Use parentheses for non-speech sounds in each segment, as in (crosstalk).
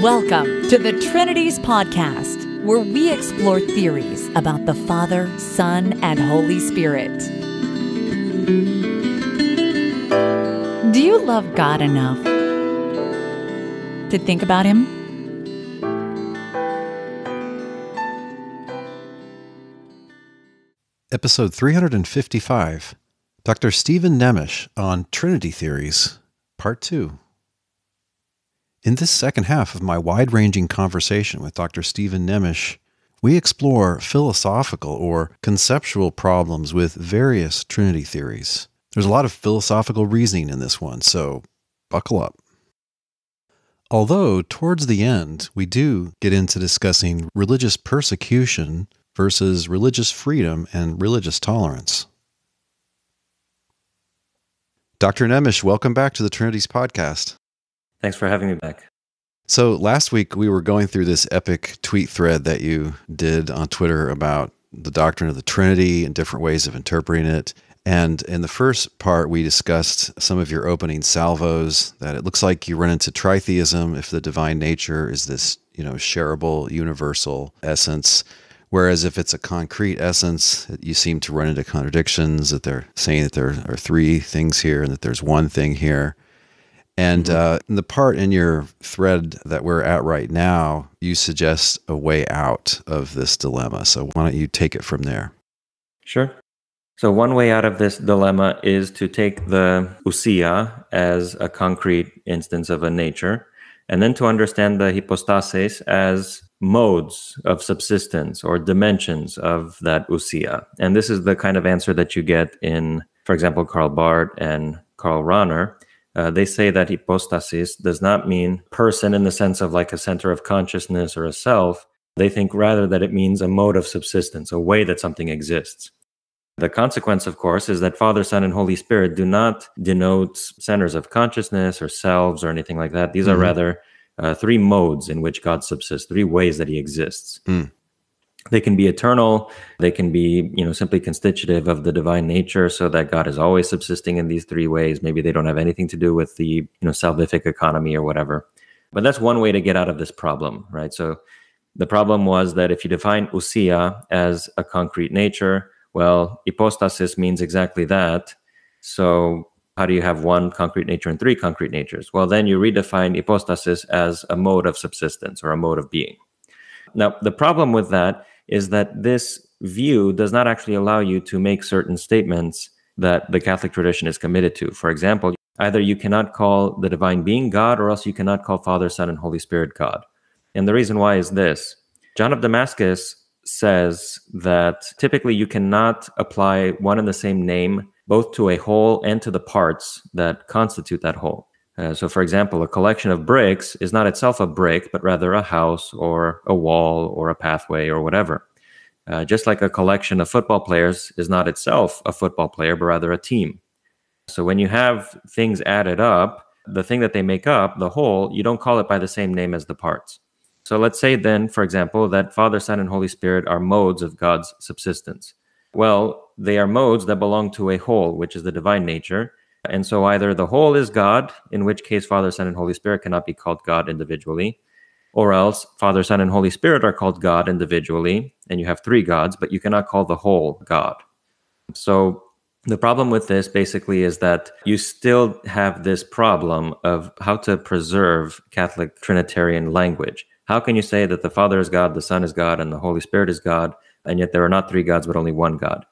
Welcome to the Trinities Podcast, where we explore theories about the Father, Son, and Holy Spirit. Do you love God enough to think about Him? Episode 355 Dr. Steven Nemes on Trinity Theories, Part 2. In this second half of my wide ranging conversation with Dr. Steven Nemes, we explore philosophical or conceptual problems with various Trinity theories. There's a lot of philosophical reasoning in this one, so buckle up. Although, towards the end, we do get into discussing religious persecution versus religious freedom and religious tolerance. Dr. Nemes, welcome back to the Trinities podcast. Thanks for having me back. So, last week we were going through this epic tweet thread that you did on Twitter about the doctrine of the Trinity and different ways of interpreting it. And in the first part, we discussed some of your opening salvos that it looks like you run into tritheism if the divine nature is this, you know, shareable universal essence. Whereas if it's a concrete essence, you seem to run into contradictions that they're saying that there are three things here and that there's one thing here. And mm-hmm. uh, in the part in your thread that we're at right now, you suggest a way out of this dilemma. So why don't you take it from there? Sure. So one way out of this dilemma is to take the ousia as a concrete instance of a nature, and then to understand the hypostases as modes of subsistence or dimensions of that ousia. And this is the kind of answer that you get in, for example, Karl Barth and Karl Rahner uh, they say that hypostasis does not mean person in the sense of like a center of consciousness or a self. They think rather that it means a mode of subsistence, a way that something exists. The consequence, of course, is that Father, Son, and Holy Spirit do not denote centers of consciousness or selves or anything like that. These mm-hmm. are rather uh, three modes in which God subsists, three ways that he exists. Mm they can be eternal. They can be you know simply constitutive of the divine nature so that god is always subsisting in these three ways. Maybe they don't have anything to do with the you know salvific economy or whatever. But that's one way to get out of this problem right? So the problem was that if you define ousia as a concrete nature well hypostasis means exactly that. So how do you have one concrete nature and three concrete natures? Well then you redefine hypostasis as a mode of subsistence or a mode of being. Now the problem with that is that this view does not actually allow you to make certain statements that the Catholic tradition is committed to. For example, either you cannot call the divine being God, or else you cannot call Father, Son, and Holy Spirit God. And the reason why is this John of Damascus says that typically you cannot apply one and the same name both to a whole and to the parts that constitute that whole. Uh, so, for example, a collection of bricks is not itself a brick, but rather a house or a wall or a pathway or whatever. Uh, just like a collection of football players is not itself a football player, but rather a team. So, when you have things added up, the thing that they make up, the whole, you don't call it by the same name as the parts. So, let's say then, for example, that Father, Son, and Holy Spirit are modes of God's subsistence. Well, they are modes that belong to a whole, which is the divine nature and so either the whole is God, in which case Father, Son, and Holy Spirit cannot be called God individually, or else Father, Son, and Holy Spirit are called God individually, and you have three gods, but you cannot call the whole God. So the problem with this basically is that you still have this problem of how to preserve Catholic Trinitarian language. How can you say that the Father is God, the Son is God, and the Holy Spirit is God, and yet there are not three gods, but only one God?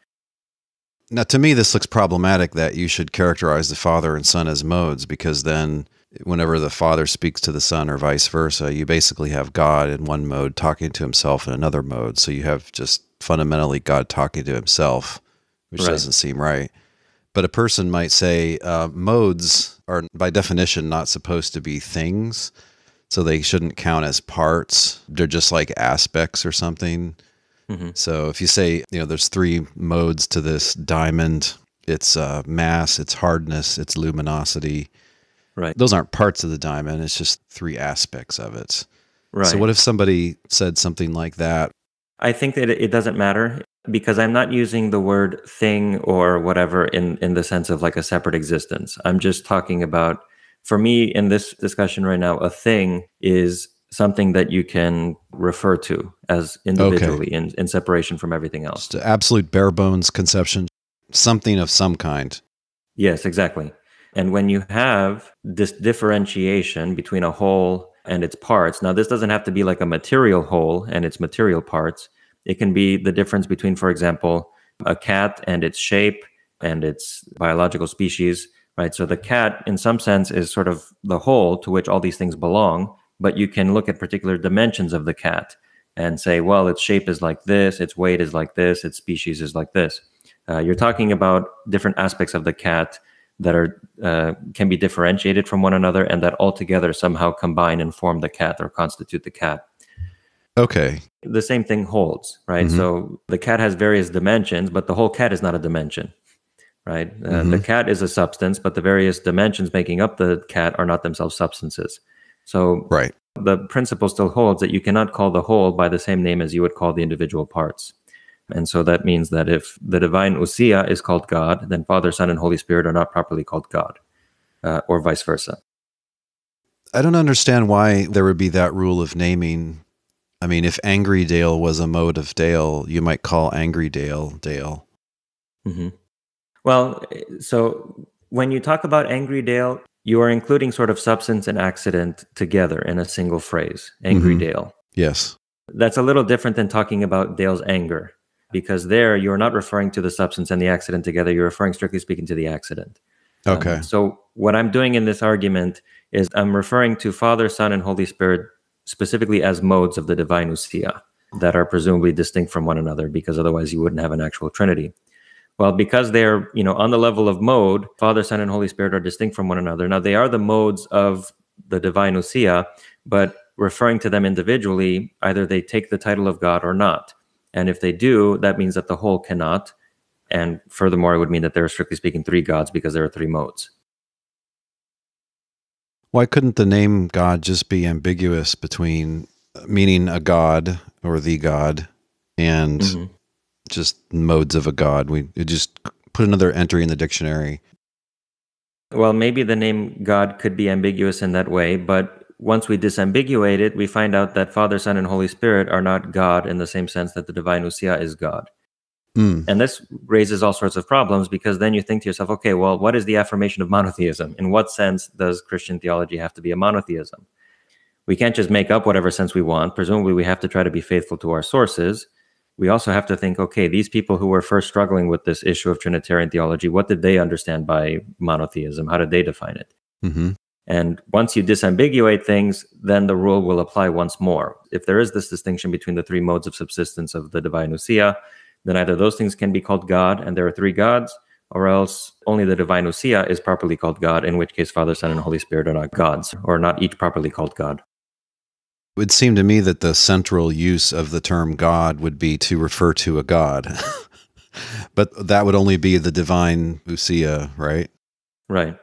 Now, to me, this looks problematic that you should characterize the Father and Son as modes because then whenever the Father speaks to the Son or vice versa, you basically have God in one mode talking to himself in another mode. So you have just fundamentally God talking to himself, which right. doesn't seem right. But a person might say uh, modes are, by definition, not supposed to be things. So they shouldn't count as parts. They're just like aspects or something. Mm-hmm. So if you say, you know, there's three modes to this diamond, it's uh, mass, it's hardness, it's luminosity. Right. Those aren't parts of the diamond. It's just three aspects of it. Right. So what if somebody said something like that? I think that it doesn't matter because I'm not using the word thing or whatever in, in the sense of like a separate existence. I'm just talking about for me in this discussion right now, a thing is something that you can refer to as individually okay. in, in separation from everything else. Just absolute bare bones conception, something of some kind. Yes, exactly. And when you have this differentiation between a whole and its parts, now this doesn't have to be like a material whole and its material parts. It can be the difference between, for example, a cat and its shape and its biological species, right? So the cat, in some sense, is sort of the whole to which all these things belong but you can look at particular dimensions of the cat and say, well, its shape is like this, its weight is like this, its species is like this. Uh, you're talking about different aspects of the cat that are uh, can be differentiated from one another and that altogether somehow combine and form the cat or constitute the cat. Okay. The same thing holds, right? Mm-hmm. So the cat has various dimensions, but the whole cat is not a dimension, right? Uh, mm-hmm. The cat is a substance, but the various dimensions making up the cat are not themselves substances. So right. the principle still holds that you cannot call the whole by the same name as you would call the individual parts. And so that means that if the divine Ousia is called God, then Father, Son, and Holy Spirit are not properly called God, uh, or vice versa. I don't understand why there would be that rule of naming. I mean, if Angry Dale was a mode of Dale, you might call Angry Dale Dale. Mm-hmm. Well, so when you talk about Angry Dale, you are including sort of substance and accident together in a single phrase. Angry mm-hmm. dale. Yes. That's a little different than talking about dale's anger because there you're not referring to the substance and the accident together you're referring strictly speaking to the accident. Um, okay. um, so what i'm doing in this argument is i'm referring to father son and holy spirit specifically as modes of the divine ousia that are presumably distinct from one another because otherwise you wouldn't have an actual trinity well, because they're, you know, on the level of mode, Father, Son, and Holy Spirit are distinct from one another. Now, they are the modes of the divine Ousia, but referring to them individually, either they take the title of God or not. And if they do, that means that the whole cannot. And furthermore, it would mean that there are strictly speaking three gods because there are three modes. Why couldn't the name God just be ambiguous between meaning a god or the god and mm-hmm just modes of a god. We just put another entry in the dictionary. Well, maybe the name God could be ambiguous in that way, but once we disambiguate it, we find out that Father, Son, and Holy Spirit are not God in the same sense that the divine Ousia is God. Mm. And this raises all sorts of problems because then you think to yourself, okay, well, what is the affirmation of monotheism? In what sense does Christian theology have to be a monotheism? We can't just make up whatever sense we want. Presumably, we have to try to be faithful to our sources we also have to think okay these people who were first struggling with this issue of trinitarian theology what did they understand by monotheism? How did they define it? Mm-hmm. and once you disambiguate things then the rule will apply once more. If there is this distinction between the three modes of subsistence of the divine ousia then either those things can be called god and there are three gods or else only the divine ousia is properly called god in which case father son and holy spirit are not gods or not each properly called god would seem to me that the central use of the term God would be to refer to a God. (laughs) but that would only be the divine Ousia, right? Right.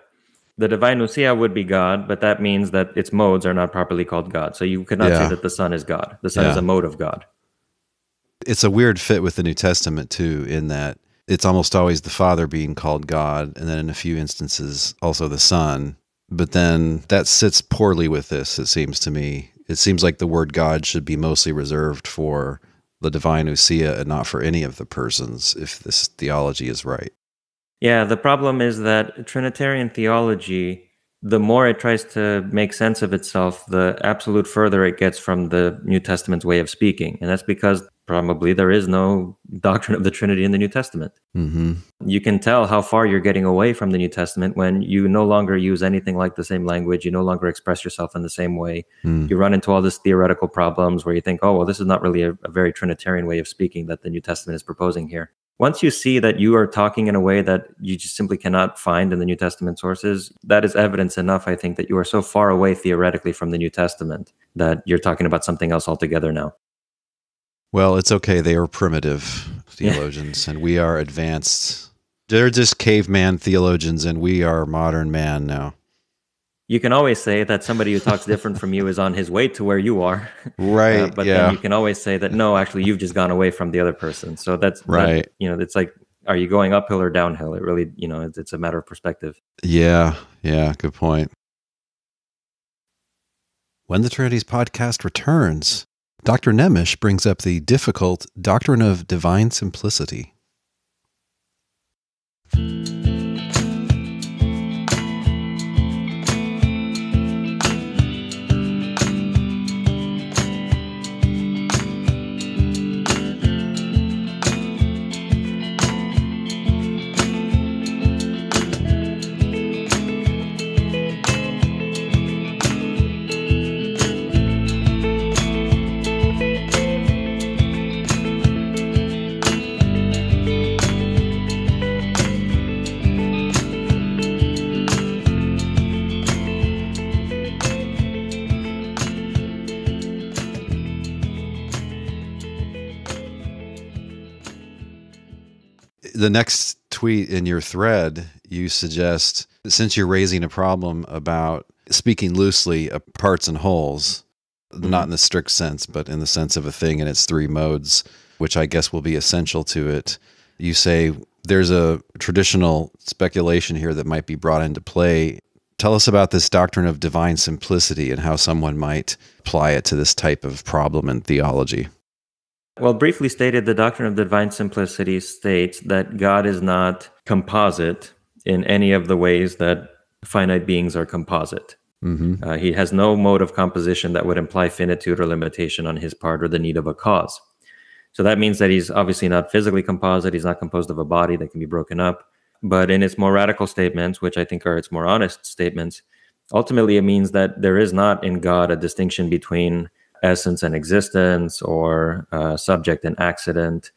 The divine Ousia would be God, but that means that its modes are not properly called God. So you cannot yeah. say that the Son is God. The Son yeah. is a mode of God. It's a weird fit with the New Testament, too, in that it's almost always the Father being called God, and then in a few instances, also the Son. But then that sits poorly with this, it seems to me it seems like the word God should be mostly reserved for the divine Ousia and not for any of the persons, if this theology is right. Yeah, the problem is that Trinitarian theology, the more it tries to make sense of itself, the absolute further it gets from the New Testament's way of speaking. And that's because probably there is no doctrine of the Trinity in the New Testament. Mm-hmm. You can tell how far you're getting away from the New Testament when you no longer use anything like the same language. You no longer express yourself in the same way. Mm. You run into all these theoretical problems where you think, oh, well, this is not really a, a very Trinitarian way of speaking that the New Testament is proposing here. Once you see that you are talking in a way that you just simply cannot find in the New Testament sources, that is evidence enough, I think, that you are so far away theoretically from the New Testament that you're talking about something else altogether now. Well, it's okay. They are primitive theologians, and we are advanced. They're just caveman theologians, and we are modern man now. You can always say that somebody who talks different from you is on his way to where you are. (laughs) Right. Uh, but yeah. then you can always say that, no, actually, you've just gone away from the other person. So that's right. That, you know, it's like, are you going uphill or downhill? It really, you know, it's, it's a matter of perspective. Yeah. Yeah. Good point. When the Trinities podcast returns, Dr. Nemes brings up the difficult doctrine of divine simplicity. The next tweet in your thread, you suggest since you're raising a problem about speaking loosely of parts and wholes, mm-hmm. not in the strict sense, but in the sense of a thing and its three modes, which I guess will be essential to it. You say there's a traditional speculation here that might be brought into play. Tell us about this doctrine of divine simplicity and how someone might apply it to this type of problem in theology. Well, briefly stated, the doctrine of the divine simplicity states that God is not composite in any of the ways that finite beings are composite. Mm-hmm. Uh, he has no mode of composition that would imply finitude or limitation on his part or the need of a cause. So that means that he's obviously not physically composite. He's not composed of a body that can be broken up. But in its more radical statements, which I think are its more honest statements, ultimately it means that there is not in God a distinction between essence and existence or uh, subject and accident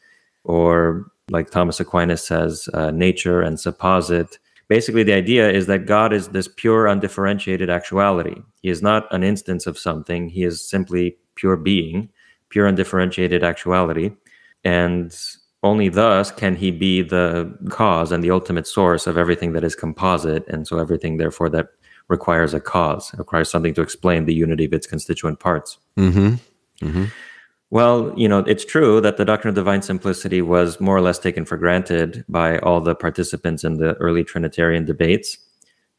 or like thomas aquinas says uh, nature and supposit. Basically the idea is that god is this pure undifferentiated actuality. He is not an instance of something. He is simply pure being pure undifferentiated actuality. And only thus can he be the cause and the ultimate source of everything that is composite. And so everything therefore that requires a cause, requires something to explain the unity of its constituent parts. Mm-hmm. Mm-hmm. Well, you know, it's true that the doctrine of divine simplicity was more or less taken for granted by all the participants in the early Trinitarian debates.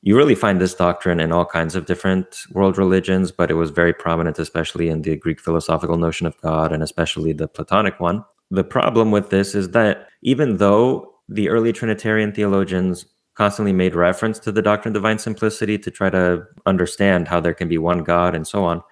You really find this doctrine in all kinds of different world religions, but it was very prominent, especially in the Greek philosophical notion of God and especially the Platonic one. The problem with this is that even though the early Trinitarian theologians constantly made reference to the doctrine of divine simplicity to try to understand how there can be one God and so on,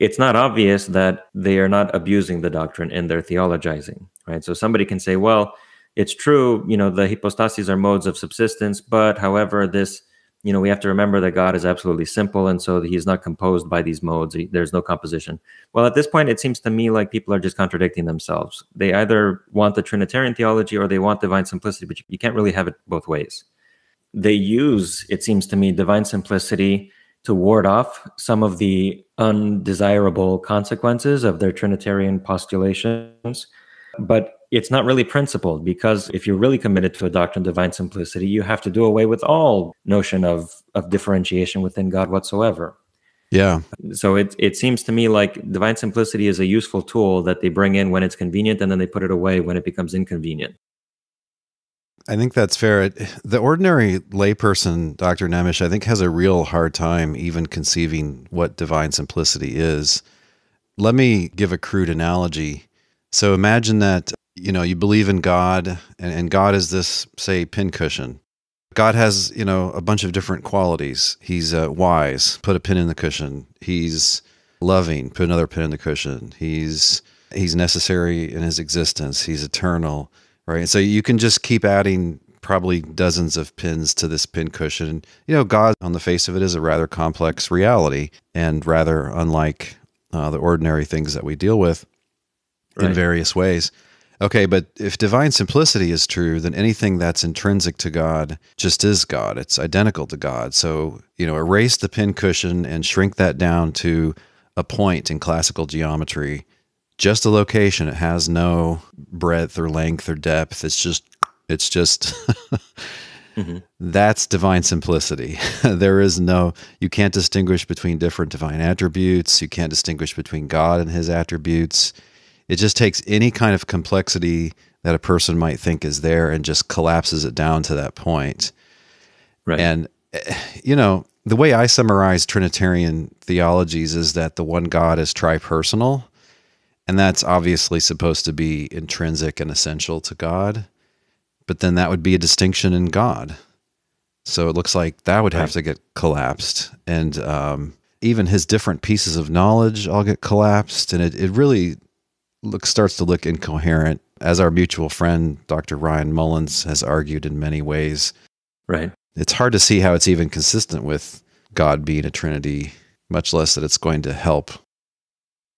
it's not obvious that they are not abusing the doctrine in their theologizing, right? So somebody can say, well, it's true, you know, the hypostases are modes of subsistence, but however, this, you know, we have to remember that God is absolutely simple, and so he's not composed by these modes. There's no composition. Well, at this point, it seems to me like people are just contradicting themselves. They either want the Trinitarian theology or they want divine simplicity, but you can't really have it both ways they use, it seems to me, divine simplicity to ward off some of the undesirable consequences of their Trinitarian postulations. But it's not really principled because if you're really committed to a doctrine of divine simplicity, you have to do away with all notion of, of differentiation within God whatsoever. Yeah. So it it seems to me like divine simplicity is a useful tool that they bring in when it's convenient and then they put it away when it becomes inconvenient. I think that's fair. The ordinary layperson, Dr. Nemes, I think has a real hard time even conceiving what divine simplicity is. Let me give a crude analogy. So imagine that, you know, you believe in God and, and God is this, say, pincushion. God has, you know, a bunch of different qualities. He's uh, wise, put a pin in the cushion. He's loving, put another pin in the cushion. He's he's necessary in his existence. He's eternal Right. So you can just keep adding probably dozens of pins to this pin cushion. You know, God on the face of it is a rather complex reality and rather unlike uh, the ordinary things that we deal with right. in various ways. Okay, but if divine simplicity is true, then anything that's intrinsic to God just is God. It's identical to God. So, you know, erase the pin cushion and shrink that down to a point in classical geometry just a location. It has no breadth or length or depth. It's just, it's just, mm-hmm. (laughs) that's divine simplicity. (laughs) there is no, you can't distinguish between different divine attributes. You can't distinguish between God and his attributes. It just takes any kind of complexity that a person might think is there and just collapses it down to that point. Right. And, eh, you know, The way I summarize Trinitarian theologies is that the one God is tripersonal, and that's obviously supposed to be intrinsic and essential to God. But then that would be a distinction in God. So it looks like that would have right. to get collapsed. And um, even his different pieces of knowledge all get collapsed. And it, it really looks starts to look incoherent, as our mutual friend, Dr. Ryan Mullins, has argued in many ways. Right. It's hard to see how it's even consistent with God being a Trinity, much less that it's going to help.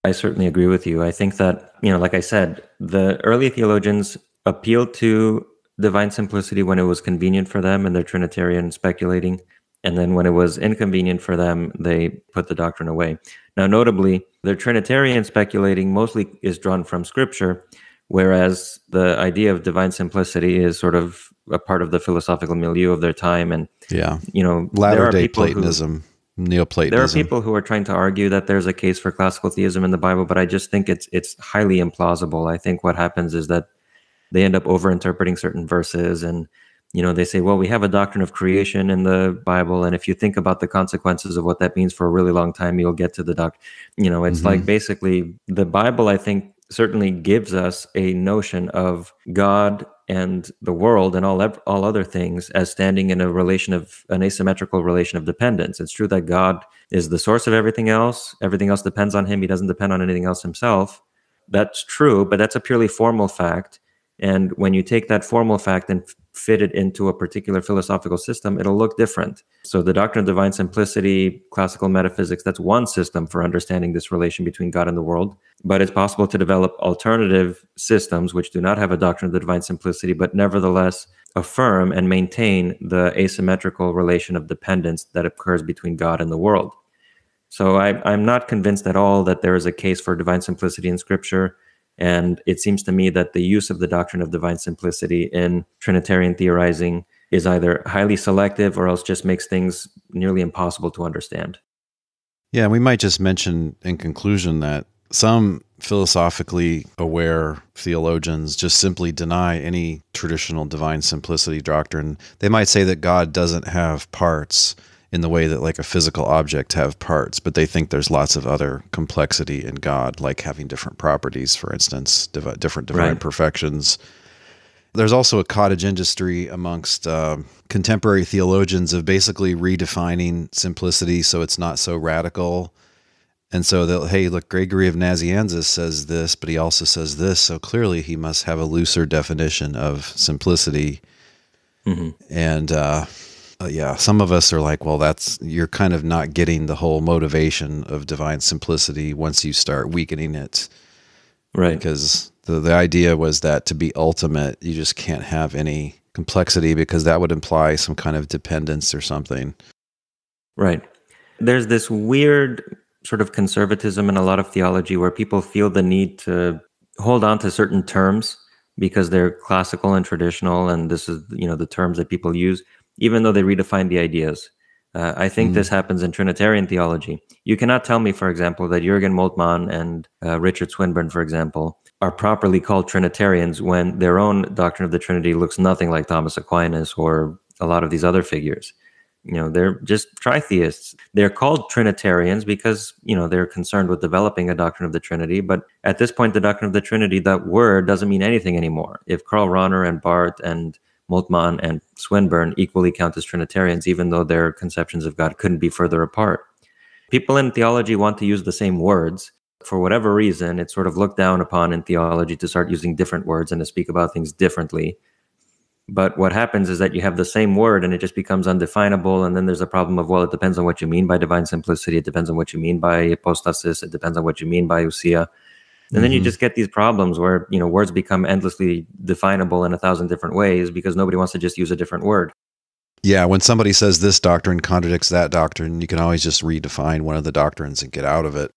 I certainly agree with you. I think that, you know, like I said, the early theologians appealed to divine simplicity when it was convenient for them and their Trinitarian speculating. And then when it was inconvenient for them, they put the doctrine away. Now, notably, their Trinitarian speculating mostly is drawn from Scripture, whereas the idea of divine simplicity is sort of a part of the philosophical milieu of their time. And, yeah, you know, latter day Platonism. Who, Neoplatonism. There are people who are trying to argue that there's a case for classical theism in the Bible, but I just think it's it's highly implausible. I think what happens is that they end up overinterpreting certain verses and you know they say well we have a doctrine of creation in the bible and if you think about the consequences of what that means for a really long time you'll get to the doc you know it's mm-hmm. like basically the bible i think certainly gives us a notion of god and the world and all all other things as standing in a relation of an asymmetrical relation of dependence. It's true that god is the source of everything else. Everything else depends on him. He doesn't depend on anything else himself. That's true but that's a purely formal fact. And when you take that formal fact and fit it into a particular philosophical system, it'll look different. So, the doctrine of divine simplicity, classical metaphysics, that's one system for understanding this relation between God and the world. But it's possible to develop alternative systems which do not have a doctrine of the divine simplicity, but nevertheless affirm and maintain the asymmetrical relation of dependence that occurs between God and the world. So, I, I'm not convinced at all that there is a case for divine simplicity in Scripture. And it seems to me that the use of the doctrine of divine simplicity in Trinitarian theorizing is either highly selective or else just makes things nearly impossible to understand. Yeah, we might just mention in conclusion that some philosophically aware theologians just simply deny any traditional divine simplicity doctrine. They might say that God doesn't have parts in the way that like a physical object have parts, but they think there's lots of other complexity in God, like having different properties, for instance, div- different divine right. perfections. There's also a cottage industry amongst uh, contemporary theologians of basically redefining simplicity so it's not so radical. And so they'll, hey, look, Gregory of Nazianzus says this, but he also says this. So clearly he must have a looser definition of simplicity. Mm-hmm. And uh, uh, yeah, some of us are like, well, that's you're kind of not getting the whole motivation of divine simplicity once you start weakening it. Right. Because the, the idea was that to be ultimate, you just can't have any complexity because that would imply some kind of dependence or something. Right. There's this weird sort of conservatism in a lot of theology where people feel the need to hold on to certain terms because they're classical and traditional and this is you know the terms that people use even though they redefine the ideas. Uh, I think mm. this happens in Trinitarian theology. You cannot tell me, for example, that Jürgen Moltmann and uh, Richard Swinburne, for example, are properly called Trinitarians when their own doctrine of the Trinity looks nothing like Thomas Aquinas or a lot of these other figures. You know, they're just tritheists. They're called Trinitarians because, you know, they're concerned with developing a doctrine of the Trinity. But at this point, the doctrine of the Trinity, that word doesn't mean anything anymore. If Karl Rahner and Barth and Moltmann and Swinburne equally count as Trinitarians, even though their conceptions of God couldn't be further apart. People in theology want to use the same words. For whatever reason, it's sort of looked down upon in theology to start using different words and to speak about things differently. But what happens is that you have the same word and it just becomes undefinable. And then there's a problem of, well, it depends on what you mean by divine simplicity. It depends on what you mean by hypostasis. It depends on what you mean by ousia. And mm-hmm. then you mm-hmm. just get these problems where, you know, words become endlessly definable in a thousand different ways because nobody wants to just use a different word. Yeah, when somebody says this doctrine contradicts that doctrine, you can always just redefine one of the doctrines and get out of it.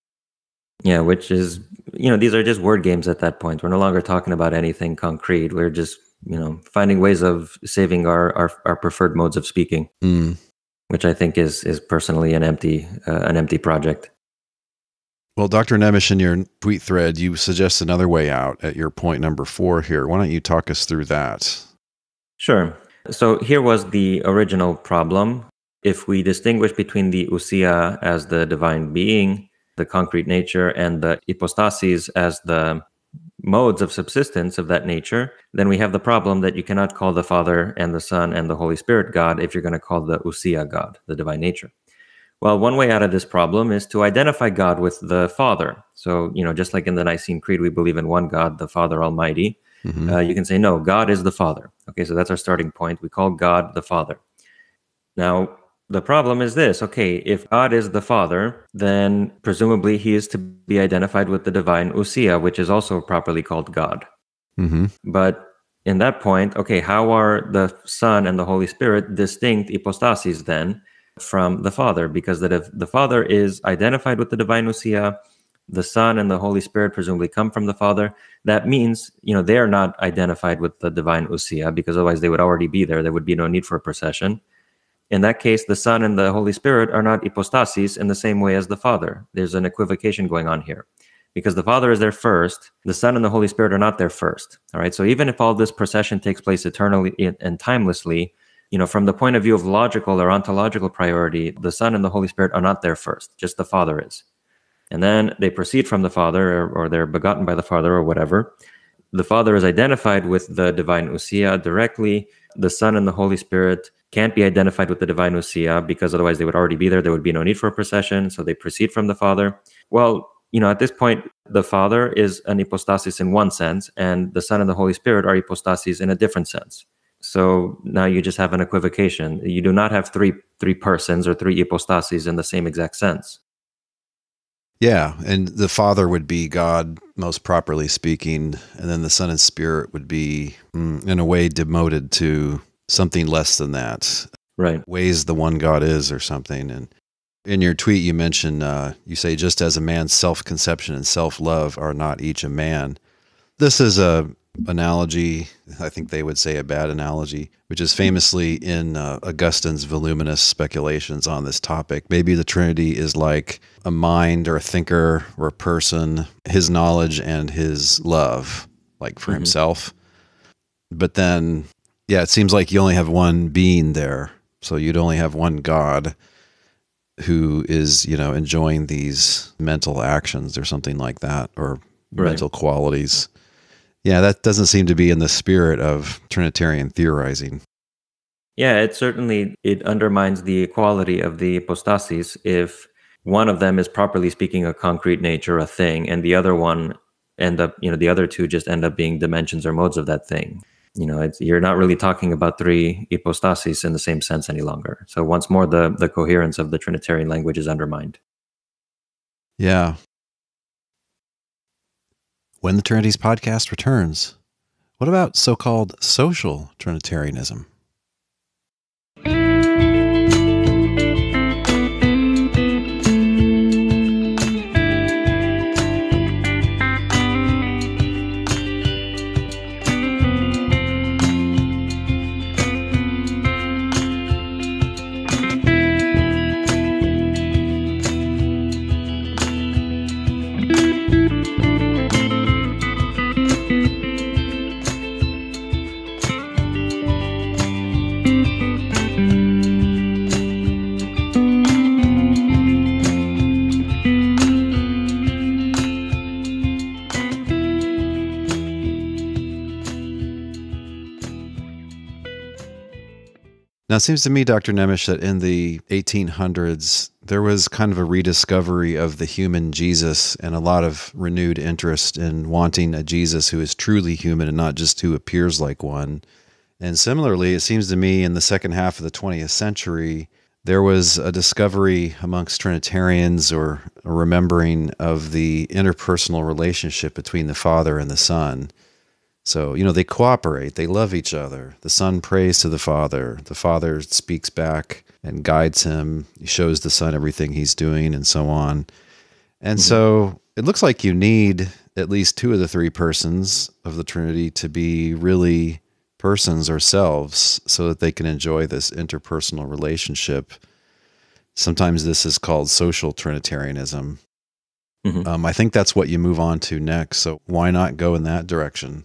Yeah, which is, you know, these are just word games at that point. We're no longer talking about anything concrete. We're just, you know, finding ways of saving our our, our preferred modes of speaking, mm. which I think is is personally an empty uh, an empty project. Well, Dr. Nemes, in your tweet thread, you suggest another way out at your point number four here. Why don't you talk us through that? Sure. So here was the original problem. if we distinguish between the ousia as the divine being, the concrete nature, and the hypostases as the modes of subsistence of that nature, then we have the problem that you cannot call the Father and the Son and the Holy Spirit God if you're going to call the ousia God, the divine nature. Well, one way out of this problem is to identify God with the Father. So, you know, just like in the Nicene Creed, we believe in one God, the Father Almighty. Mm-hmm. Uh, you can say, no, God is the Father. Okay, so that's our starting point. We call God the Father. Now, the problem is this okay, if God is the Father, then presumably he is to be identified with the divine Ousia, which is also properly called God. Mm-hmm. But in that point, okay, how are the Son and the Holy Spirit distinct hypostases then from the Father? Because that if the Father is identified with the divine Ousia, the Son and the Holy Spirit presumably come from the Father. That means, you know, they're not identified with the divine Ousia because otherwise they would already be there. There would be no need for a procession. In that case, the Son and the Holy Spirit are not hypostases in the same way as the Father. There's an equivocation going on here. Because the Father is there first, the Son and the Holy Spirit are not there first. All right. So even if all this procession takes place eternally and timelessly, you know, from the point of view of logical or ontological priority, the Son and the Holy Spirit are not there first, just the Father is. And then they proceed from the Father or, or they're begotten by the Father or whatever. The Father is identified with the divine Ousia directly. The Son and the Holy Spirit can't be identified with the divine Ousia because otherwise they would already be there. There would be no need for a procession. So they proceed from the Father. Well, you know, at this point, the Father is an hypostasis in one sense, and the Son and the Holy Spirit are hypostases in a different sense. So now you just have an equivocation. You do not have three three persons or three hypostases in the same exact sense. Yeah, and the Father would be God, most properly speaking, and then the Son and Spirit would be, mm, in a way, demoted to something less than that. Right. Ways the one God is or something. And in your tweet, you mention, uh, you say, just as a man's self conception and self love are not each a man. This is a analogy, I think they would say a bad analogy, which is famously in uh, Augustine's voluminous speculations on this topic. Maybe the Trinity is like a mind or a thinker or a person, his knowledge and his love, like for mm-hmm. himself. But then yeah, it seems like you only have one being there. So you'd only have one God who is, you know, enjoying these mental actions or something like that or right. mental qualities. Yeah, that doesn't seem to be in the spirit of Trinitarian theorizing. Yeah, it certainly it undermines the equality of the hypostases if one of them is properly speaking a concrete nature, a thing, and the other one end up, you know, the other two just end up being dimensions or modes of that thing. You know you're not really talking about three hypostases in the same sense any longer. So once more the the coherence of the trinitarian language is undermined. Yeah when the trinities podcast returns. What about so-called social trinitarianism Now, it seems to me, Dr. Nemes, that in the 1800s, there was kind of a rediscovery of the human Jesus and a lot of renewed interest in wanting a Jesus who is truly human and not just who appears like one. And similarly, it seems to me in the second half of the 20th century, there was a discovery amongst Trinitarians or a remembering of the interpersonal relationship between the Father and the Son so, you know, they cooperate, they love each other. The son prays to the father, the father speaks back and guides him. He shows the son everything he's doing and so on. And mm-hmm. so it looks like you need at least two of the three persons of the Trinity to be really persons ourselves so that they can enjoy this interpersonal relationship. Sometimes this is called social Trinitarianism. Mm-hmm. Um, I think that's what you move on to next. So why not go in that direction?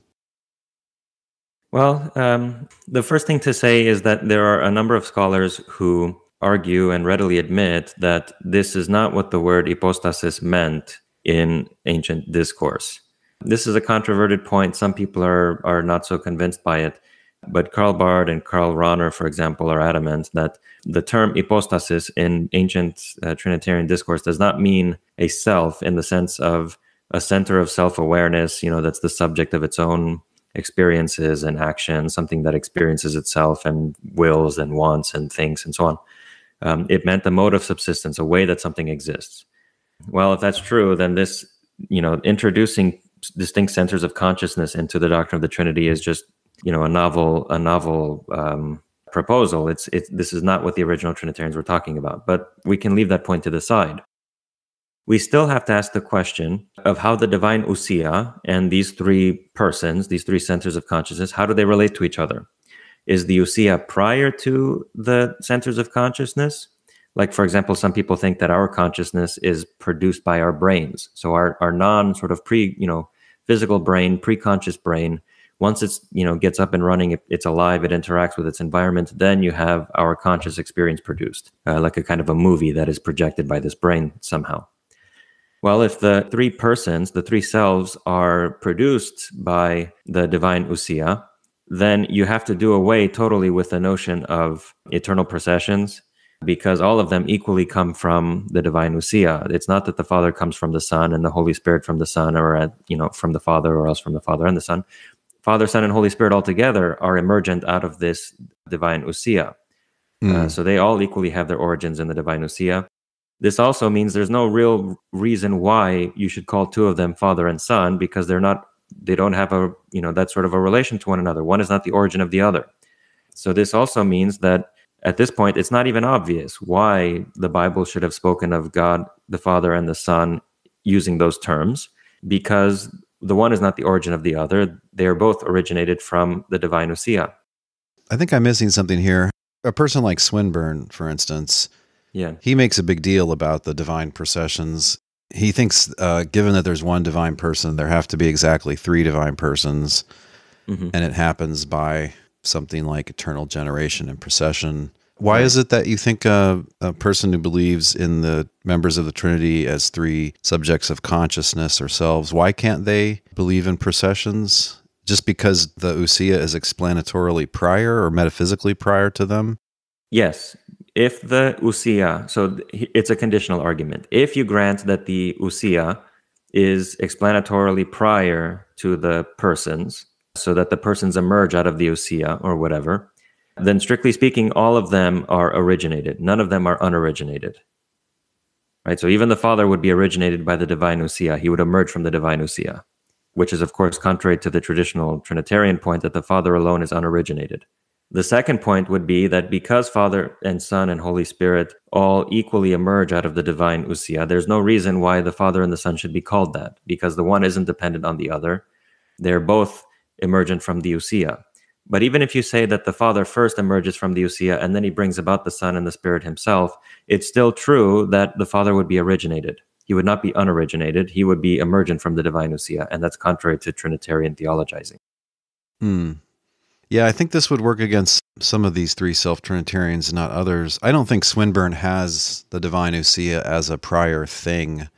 Well, um, the first thing to say is that there are a number of scholars who argue and readily admit that this is not what the word hypostasis meant in ancient discourse. This is a controverted point. Some people are, are not so convinced by it. But Karl Barth and Karl Rahner, for example, are adamant that the term hypostasis in ancient uh, Trinitarian discourse does not mean a self in the sense of a center of self awareness, you know, that's the subject of its own experiences and actions, something that experiences itself and wills and wants and thinks and so on. Um, it meant the mode of subsistence, a way that something exists. Well, if that's true, then this, you know, introducing distinct centers of consciousness into the doctrine of the Trinity is just, you know, a novel, a novel um, proposal. It's, it's this is not what the original Trinitarians were talking about. But we can leave that point to the side we still have to ask the question of how the divine ousia and these three persons, these three centers of consciousness, how do they relate to each other? Is the ousia prior to the centers of consciousness? Like, for example, some people think that our consciousness is produced by our brains. So our, our non sort of pre, you know, physical brain, pre-conscious brain, once it's, you know, gets up and running, it, it's alive, it interacts with its environment, then you have our conscious experience produced, uh, like a kind of a movie that is projected by this brain somehow. Well, if the three persons, the three selves, are produced by the divine ousia, then you have to do away totally with the notion of eternal processions because all of them equally come from the divine ousia. It's not that the Father comes from the Son and the Holy Spirit from the Son, or at, you know from the Father, or else from the Father and the Son. Father, Son, and Holy Spirit all together are emergent out of this divine ousia. Mm. Uh, so they all equally have their origins in the divine ousia. This also means there's no real reason why you should call two of them father and son because they're not they don't have a you know that sort of a relation to one another. One is not the origin of the other. So this also means that at this point it's not even obvious why the Bible should have spoken of God the Father and the Son using those terms because the one is not the origin of the other. They are both originated from the divine ousia. I think I'm missing something here. A person like Swinburne, for instance, yeah. He makes a big deal about the divine processions. He thinks, uh, given that there's one divine person, there have to be exactly three divine persons. Mm-hmm. And it happens by something like eternal generation and procession. Why is it that you think uh, a person who believes in the members of the Trinity as three subjects of consciousness or selves, why can't they believe in processions? Just because the ousia is explanatorily prior or metaphysically prior to them? Yes if the ousia, so it's a conditional argument. If you grant that the ousia is explanatorily prior to the persons, so that the persons emerge out of the ousia or whatever, then strictly speaking, all of them are originated. None of them are unoriginated. Right? So even the Father would be originated by the divine ousia. He would emerge from the divine ousia, which is, of course, contrary to the traditional Trinitarian point that the Father alone is unoriginated. The second point would be that because Father and Son and Holy Spirit all equally emerge out of the divine ousia, there's no reason why the Father and the Son should be called that, because the one isn't dependent on the other. They're both emergent from the ousia. But even if you say that the Father first emerges from the ousia and then he brings about the Son and the Spirit himself, it's still true that the Father would be originated. He would not be unoriginated. He would be emergent from the divine ousia, and that's contrary to Trinitarian theologizing. Hmm. Yeah, I think this would work against some of these three self Trinitarians, not others. I don't think Swinburne has the divine ousia as a prior thing.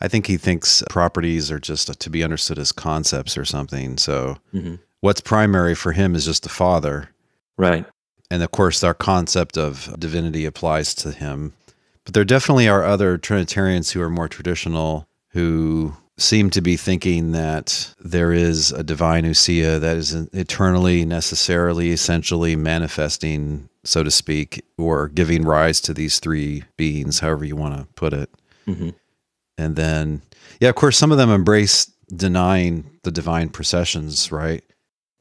I think he thinks properties are just to be understood as concepts or something. So, mm-hmm. what's primary for him is just the Father. Right. And of course, our concept of divinity applies to him. But there definitely are other Trinitarians who are more traditional who seem to be thinking that there is a divine ousia that is eternally, necessarily, essentially manifesting, so to speak, or giving rise to these three beings, however you want to put it. Mm-hmm. And then, yeah, of course, some of them embrace denying the divine processions, right?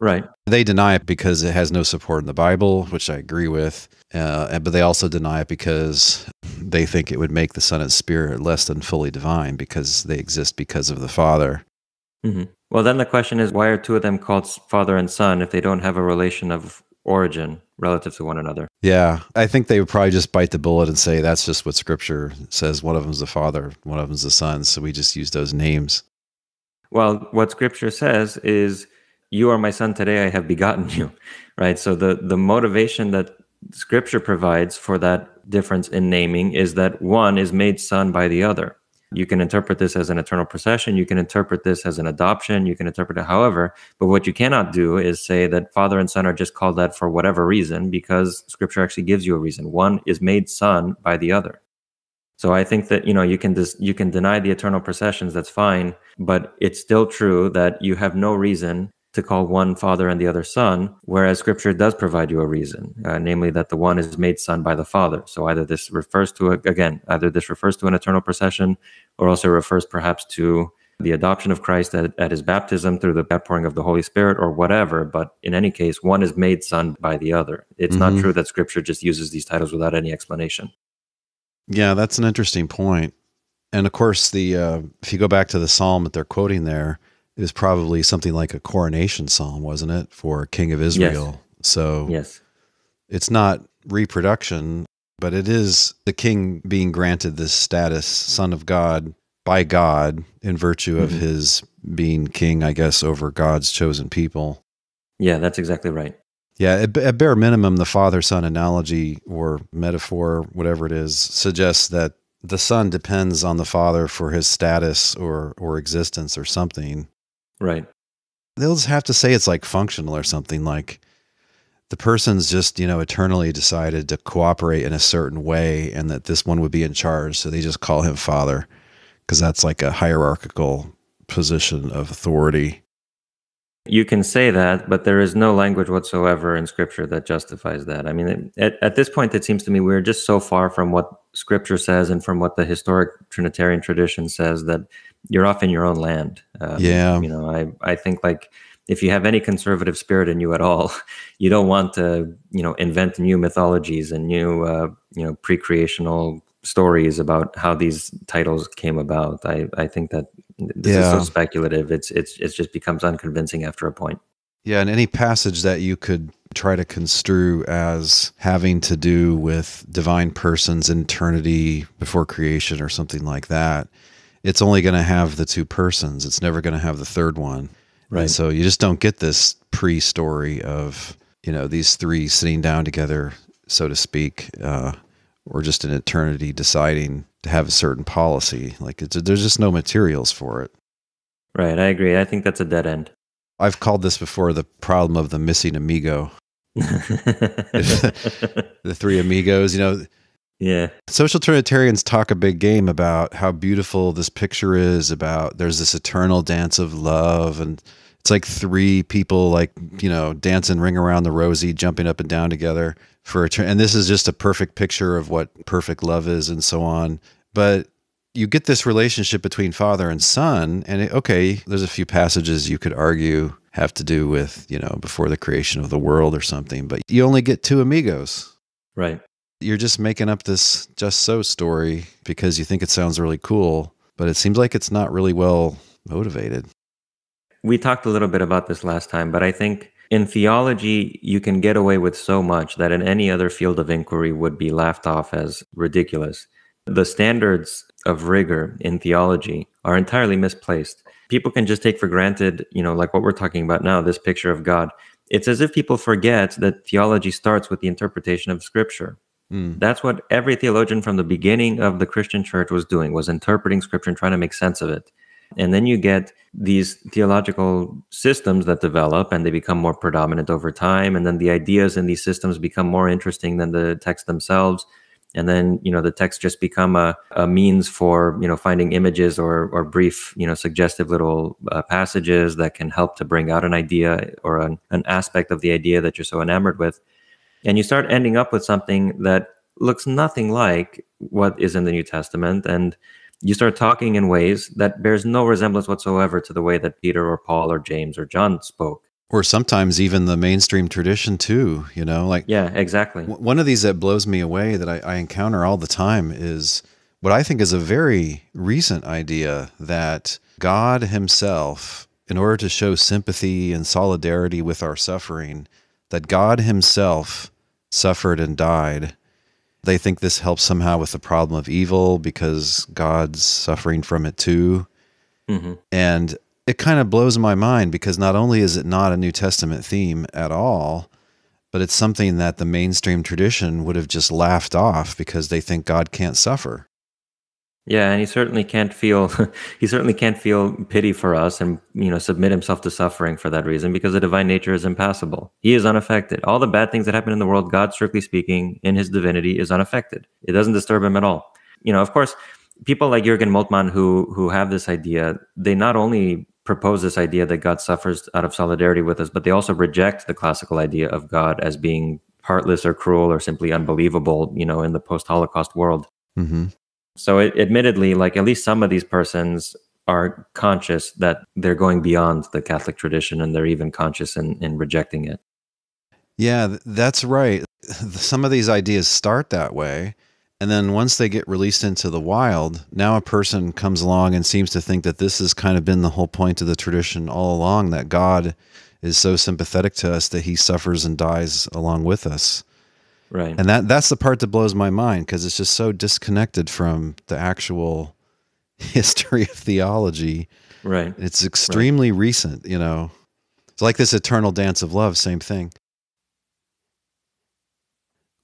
Right. They deny it because it has no support in the Bible, which I agree with. Uh, but they also deny it because they think it would make the Son and Spirit less than fully divine because they exist because of the Father. Mm-hmm. Well, then the question is why are two of them called Father and Son if they don't have a relation of origin relative to one another? Yeah, I think they would probably just bite the bullet and say that's just what Scripture says. One of them's the Father, one of them's the Son. So we just use those names. Well, what Scripture says is you are my son today i have begotten you (laughs) right so the the motivation that scripture provides for that difference in naming is that one is made son by the other. You can interpret this as an eternal procession. You can interpret this as an adoption. You can interpret it however. But what you cannot do is say that father and son are just called that for whatever reason, because scripture actually gives you a reason. One is made son by the other. So I think that you know you can dis- you can deny the eternal processions. That's fine, but it's still true that you have no reason to call one father and the other son, whereas scripture does provide you a reason, uh, namely that the one is made son by the father. So either this refers to, a, again, either this refers to an eternal procession or also refers perhaps to the adoption of Christ at, at his baptism through the outpouring of the Holy Spirit or whatever. But in any case, one is made son by the other. It's mm-hmm. not true that scripture just uses these titles without any explanation. Yeah, that's an interesting point. And of course, the uh, if you go back to the psalm that they're quoting there, is probably something like a coronation psalm, wasn't it, for King of Israel? Yes. So yes, it's not reproduction, but it is the king being granted this status, son of God, by God in virtue of mm-hmm. his being king, I guess, over God's chosen people. Yeah, that's exactly right. Yeah, at, at bare minimum, the father son analogy or metaphor, whatever it is, suggests that the son depends on the father for his status or or existence or something Right. They'll just have to say it's like functional or something like the person's just, you know, eternally decided to cooperate in a certain way and that this one would be in charge. So they just call him father because that's like a hierarchical position of authority. You can say that, but there is no language whatsoever in scripture that justifies that. I mean, at, at this point, it seems to me we're just so far from what scripture says and from what the historic Trinitarian tradition says that you're off in your own land. Um, yeah. You know, I, I think like if you have any conservative spirit in you at all, (laughs) you don't want to, you know, invent new mythologies and new, uh, you know, pre-creational stories about how these titles came about. I, I think that this yeah. is so speculative. It's, it's, it just becomes unconvincing after a point. Yeah. And any passage that you could try to construe as having to do with divine persons, eternity before creation or something like that it's only going to have the two persons. It's never going to have the third one. Right. And so you just don't get this pre story of, you know, these three sitting down together, so to speak, uh, or just an eternity deciding to have a certain policy. Like there's just no materials for it. Right. I agree. I think that's a dead end. I've called this before the problem of the missing amigo. (laughs) (laughs) the three amigos, you know, yeah. Social Trinitarians talk a big game about how beautiful this picture is, about there's this eternal dance of love. And it's like three people, like, you know, dancing ring around the rosy, jumping up and down together for a And this is just a perfect picture of what perfect love is and so on. But you get this relationship between father and son. And it, okay, there's a few passages you could argue have to do with, you know, before the creation of the world or something, but you only get two amigos. Right you're just making up this just so story because you think it sounds really cool, but it seems like it's not really well motivated. We talked a little bit about this last time, but I think in theology, you can get away with so much that in any other field of inquiry would be laughed off as ridiculous. The standards of rigor in theology are entirely misplaced. People can just take for granted, you know, like what we're talking about now, this picture of God. It's as if people forget that theology starts with the interpretation of scripture. Mm. That's what every theologian from the beginning of the Christian church was doing, was interpreting scripture and trying to make sense of it. And then you get these theological systems that develop and they become more predominant over time. And then the ideas in these systems become more interesting than the text themselves. And then, you know, the text just become a, a means for, you know, finding images or, or brief, you know, suggestive little uh, passages that can help to bring out an idea or an, an aspect of the idea that you're so enamored with and you start ending up with something that looks nothing like what is in the New Testament. And you start talking in ways that bears no resemblance whatsoever to the way that Peter or Paul or James or John spoke. Or sometimes even the mainstream tradition too, you know, like yeah, exactly. one of these that blows me away that I, I encounter all the time is what I think is a very recent idea that God Himself, in order to show sympathy and solidarity with our suffering, that God Himself suffered and died. They think this helps somehow with the problem of evil because God's suffering from it too. Mm-hmm. And it kind of blows my mind because not only is it not a New Testament theme at all, but it's something that the mainstream tradition would have just laughed off because they think God can't suffer. Yeah, and he certainly can't feel (laughs) he certainly can't feel pity for us and you know submit himself to suffering for that reason because the divine nature is impassible. He is unaffected. All the bad things that happen in the world, God strictly speaking, in his divinity is unaffected. It doesn't disturb him at all. You know, of course, people like Jürgen Moltmann who who have this idea, they not only propose this idea that God suffers out of solidarity with us, but they also reject the classical idea of God as being heartless or cruel or simply unbelievable, you know, in the post-Holocaust world. Mm-hmm. So, it, admittedly, like at least some of these persons are conscious that they're going beyond the Catholic tradition and they're even conscious in, in rejecting it. Yeah, that's right. (laughs) Some of these ideas start that way. And then once they get released into the wild, now a person comes along and seems to think that this has kind of been the whole point of the tradition all along that God is so sympathetic to us that he suffers and dies along with us. Right. And that that's the part that blows my mind because it's just so disconnected from the actual (laughs) history of theology. Right. It's extremely right. recent, you know. It's like this eternal dance of love, same thing.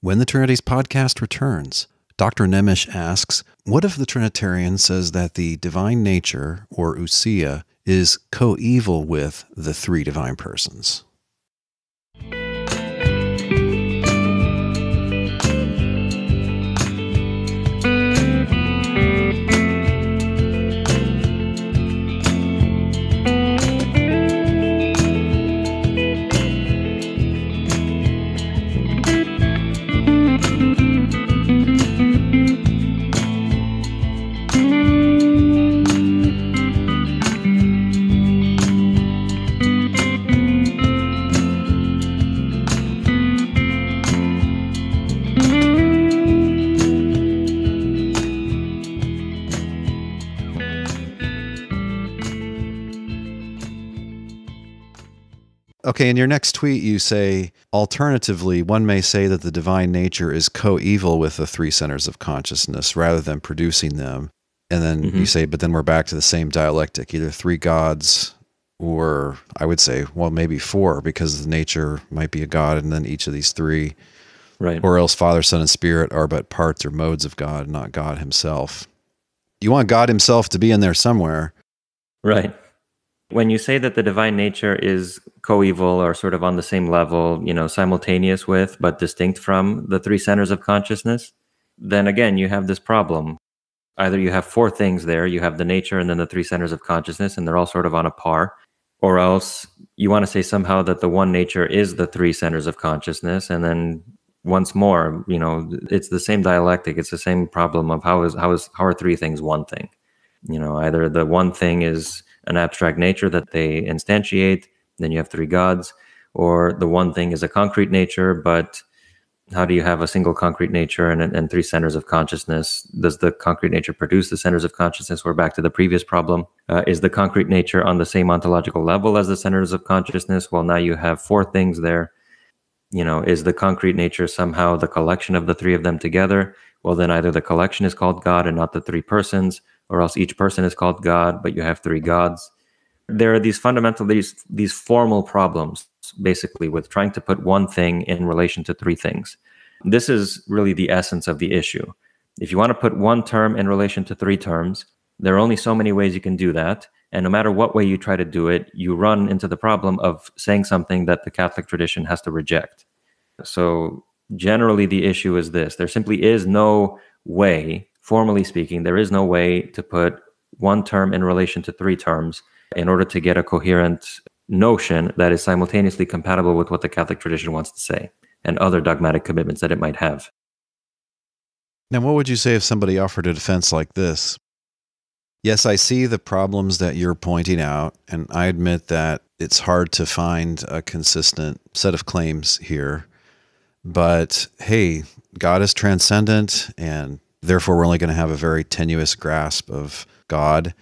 When the Trinities podcast returns, Dr. Nemes asks, What if the Trinitarian says that the divine nature, or ousia, is coeval with the three divine persons? Okay, in your next tweet, you say, alternatively, one may say that the divine nature is coeval with the three centers of consciousness rather than producing them. And then mm-hmm. you say, but then we're back to the same dialectic either three gods or I would say, well, maybe four because the nature might be a god and then each of these three. Right. Or else Father, Son, and Spirit are but parts or modes of God, not God Himself. You want God Himself to be in there somewhere. Right. When you say that the divine nature is coeval or sort of on the same level, you know, simultaneous with but distinct from the three centers of consciousness, then again, you have this problem. Either you have four things there, you have the nature and then the three centers of consciousness, and they're all sort of on a par, or else you want to say somehow that the one nature is the three centers of consciousness, and then once more, you know, it's the same dialectic. It's the same problem of how is how is how are three things one thing? You know, either the one thing is an abstract nature that they instantiate, then you have three gods, or the one thing is a concrete nature, but how do you have a single concrete nature and, and three centers of consciousness? Does the concrete nature produce the centers of consciousness? We're back to the previous problem. Uh, is the concrete nature on the same ontological level as the centers of consciousness? Well, now you have four things there. You know, is the concrete nature somehow the collection of the three of them together? Well, then either the collection is called God and not the three persons, or else each person is called God, but you have three gods. There are these fundamental, these, these formal problems, basically, with trying to put one thing in relation to three things. This is really the essence of the issue. If you want to put one term in relation to three terms, there are only so many ways you can do that. And no matter what way you try to do it, you run into the problem of saying something that the Catholic tradition has to reject. So, generally, the issue is this there simply is no way formally speaking, there is no way to put one term in relation to three terms in order to get a coherent notion that is simultaneously compatible with what the Catholic tradition wants to say and other dogmatic commitments that it might have. Now, what would you say if somebody offered a defense like this? Yes, I see the problems that you're pointing out, and I admit that it's hard to find a consistent set of claims here. But hey, God is transcendent, and Therefore, we're only going to have a very tenuous grasp of God.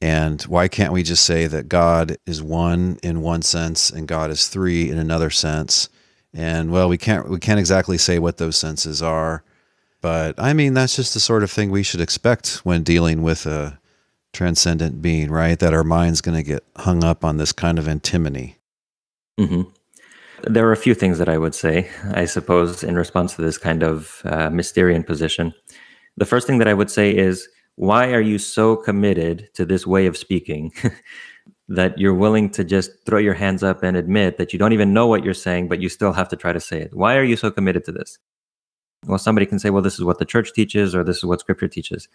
And why can't we just say that God is one in one sense and God is three in another sense? And well, we can't we can't exactly say what those senses are, but I mean that's just the sort of thing we should expect when dealing with a transcendent being, right? That our mind's going to get hung up on this kind of antinomy. Mm-hmm. There are a few things that I would say, I suppose, in response to this kind of uh, Mysterian position. The first thing that I would say is, why are you so committed to this way of speaking (laughs) that you're willing to just throw your hands up and admit that you don't even know what you're saying, but you still have to try to say it? Why are you so committed to this? Well, somebody can say, well, this is what the church teaches or this is what scripture teaches.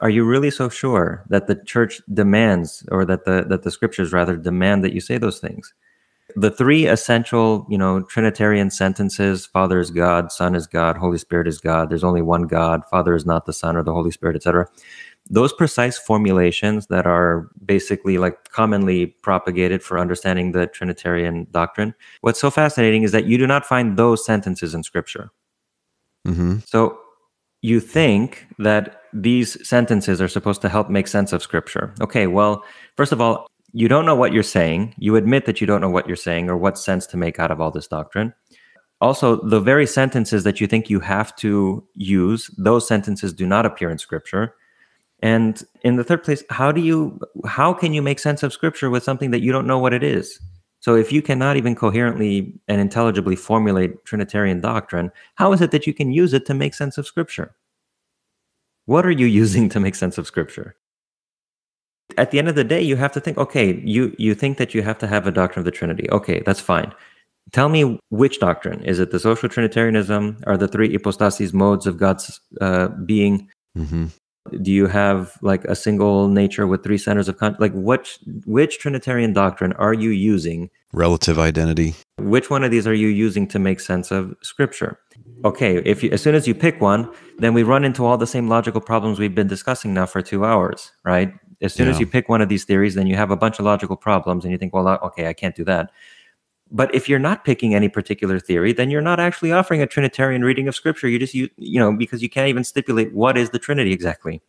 Are you really so sure that the church demands or that the that the scriptures rather demand that you say those things? The three essential, you know, Trinitarian sentences, Father is God, Son is God, Holy Spirit is God, there's only one God, Father is not the Son or the Holy Spirit, etc those precise formulations that are basically like commonly propagated for understanding the Trinitarian doctrine, what's so fascinating is that you do not find those sentences in Scripture. Mm-hmm. So you think that these sentences are supposed to help make sense of Scripture. Okay, well, first of all, you don't know what you're saying. You admit that you don't know what you're saying or what sense to make out of all this doctrine. Also, the very sentences that you think you have to use, those sentences do not appear in Scripture. And in the third place, how do you how can you make sense of scripture with something that you don't know what it is? So if you cannot even coherently and intelligibly formulate trinitarian doctrine, how is it that you can use it to make sense of scripture? What are you (laughs) using to make sense of scripture? At the end of the day, you have to think, okay, you you think that you have to have a doctrine of the Trinity. Okay, that's fine. Tell me which doctrine. Is it the social Trinitarianism? Are the three hypostases modes of God's uh, being? Mm-hmm do you have like a single nature with three centers of con- like which which trinitarian doctrine are you using relative identity which one of these are you using to make sense of scripture okay if you as soon as you pick one then we run into all the same logical problems we've been discussing now for 2 hours right as soon yeah. as you pick one of these theories then you have a bunch of logical problems and you think well okay I can't do that but if you're not picking any particular theory, then you're not actually offering a Trinitarian reading of Scripture. You just, you, you know, because you can't even stipulate what is the Trinity exactly.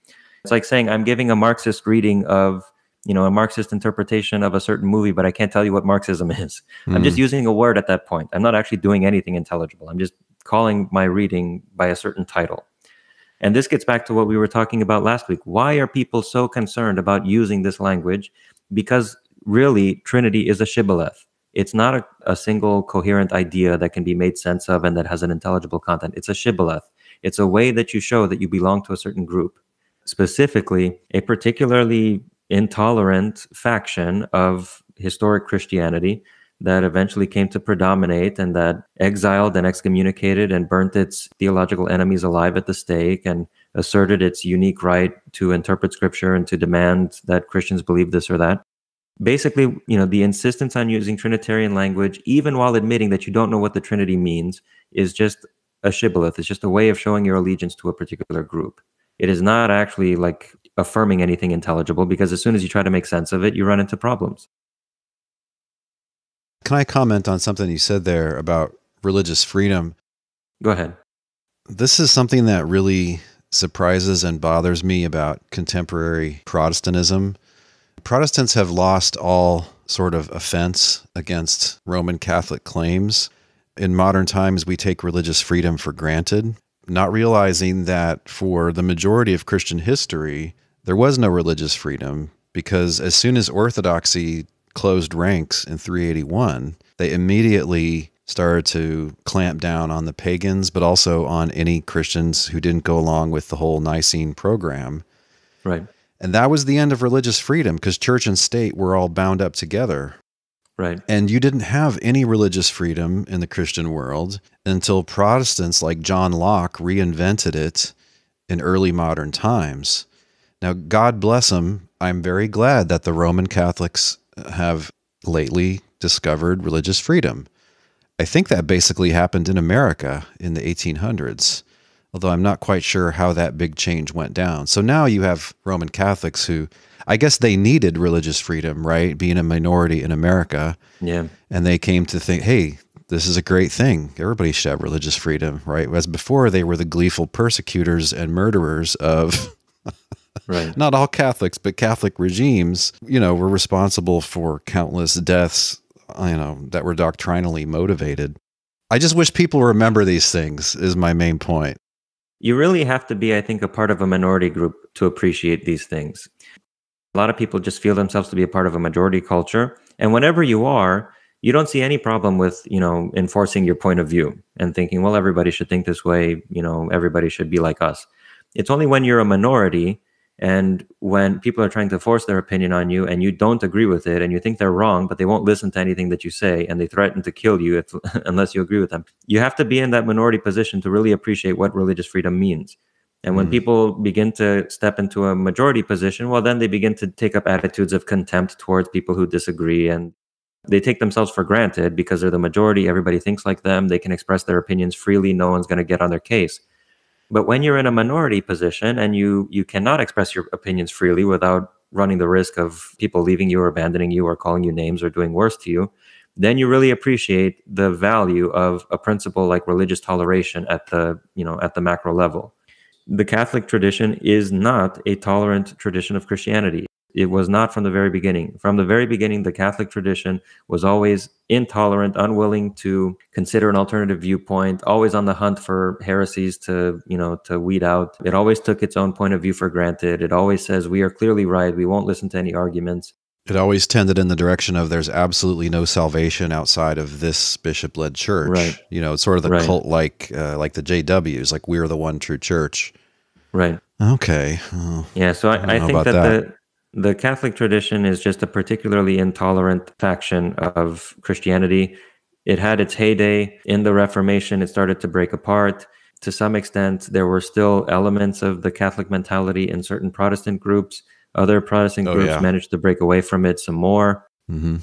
It's like saying I'm giving a Marxist reading of, you know, a Marxist interpretation of a certain movie, but I can't tell you what Marxism (laughs) is. Mm. I'm just hmm. using a word at that point. I'm not actually doing anything intelligible. I'm just calling my reading by a certain title. And this gets back to what we were talking about last week. Why are people so concerned about using this language? Because really, Trinity is a shibboleth it's not a, a single coherent idea that can be made sense of and that has an intelligible content. It's a shibboleth. It's a way that you show that you belong to a certain group, specifically a particularly intolerant faction of historic Christianity that eventually came to predominate and that exiled and excommunicated and burnt its theological enemies alive at the stake and asserted its unique right to interpret scripture and to demand that Christians believe this or that basically, you know, the insistence on using Trinitarian language, even while admitting that you don't know what the Trinity means, is just a shibboleth. It's just a way of showing your allegiance to a particular group. It is not actually like affirming anything intelligible because as soon as you try to make sense of it, you run into problems. Can I comment on something you said there about religious freedom? Go ahead. This is something that really surprises and bothers me about contemporary Protestantism Protestants have lost all sort of offense against Roman Catholic claims. In modern times, we take religious freedom for granted, not realizing that for the majority of Christian history, there was no religious freedom because as soon as Orthodoxy closed ranks in 381, they immediately started to clamp down on the pagans, but also on any Christians who didn't go along with the whole Nicene program. Right. And that was the end of religious freedom because church and state were all bound up together. Right. And you didn't have any religious freedom in the Christian world until Protestants like John Locke reinvented it in early modern times. Now, God bless them. I'm very glad that the Roman Catholics have lately discovered religious freedom. I think that basically happened in America in the 1800s although I'm not quite sure how that big change went down. So now you have Roman Catholics who, I guess they needed religious freedom, right? Being a minority in America. Yeah. And they came to think, hey, this is a great thing. Everybody should have religious freedom, right? Whereas before they were the gleeful persecutors and murderers of. (laughs) right. (laughs) Not all Catholics, but Catholic regimes, you know, were responsible for countless deaths, uh, you know, that were doctrinally motivated. I just wish people remember these things, is my main point you really have to be, I think, a part of a minority group to appreciate these things. A lot of people just feel themselves to be a part of a majority culture. And whenever you are, you don't see any problem with you know enforcing your point of view and thinking well everybody should think this way you know everybody should be like us it's only when you're a minority and when people are trying to force their opinion on you and you don't agree with it and you think they're wrong but they won't listen to anything that you say and they threaten to kill you if, (laughs) unless you agree with them you have to be in that minority position to really appreciate what religious freedom means and when mm. people begin to step into a majority position, well, then they begin to take up attitudes of contempt towards people who disagree. And they take themselves for granted because they're the majority. Everybody thinks like them. They can express their opinions freely. No one's going to get on their case. But when you're in a minority position and you you cannot express your opinions freely without running the risk of people leaving you or abandoning you or calling you names or doing worse to you, then you really appreciate the value of a principle like religious toleration at the you know at the macro level the Catholic tradition is not a tolerant tradition of Christianity. It was not from the very beginning. From the very beginning, the Catholic tradition was always intolerant, unwilling to consider an alternative viewpoint, always on the hunt for heresies to, you know, to weed out. It always took its own point of view for granted. It always says we are clearly right. We won't listen to any arguments. It always tended in the direction of there's absolutely no salvation outside of this bishop led church. Right. You know, it's sort of the right. cult like uh, like the JWs, like we're the one true church. Right. Okay. Yeah. So I, I, I think that, that, the the Catholic tradition is just a particularly intolerant faction of Christianity. It had its heyday in the Reformation. It started to break apart. To some extent, there were still elements of the Catholic mentality in certain Protestant groups other Protestant oh, groups yeah. managed to break away from it some more. Mm-hmm.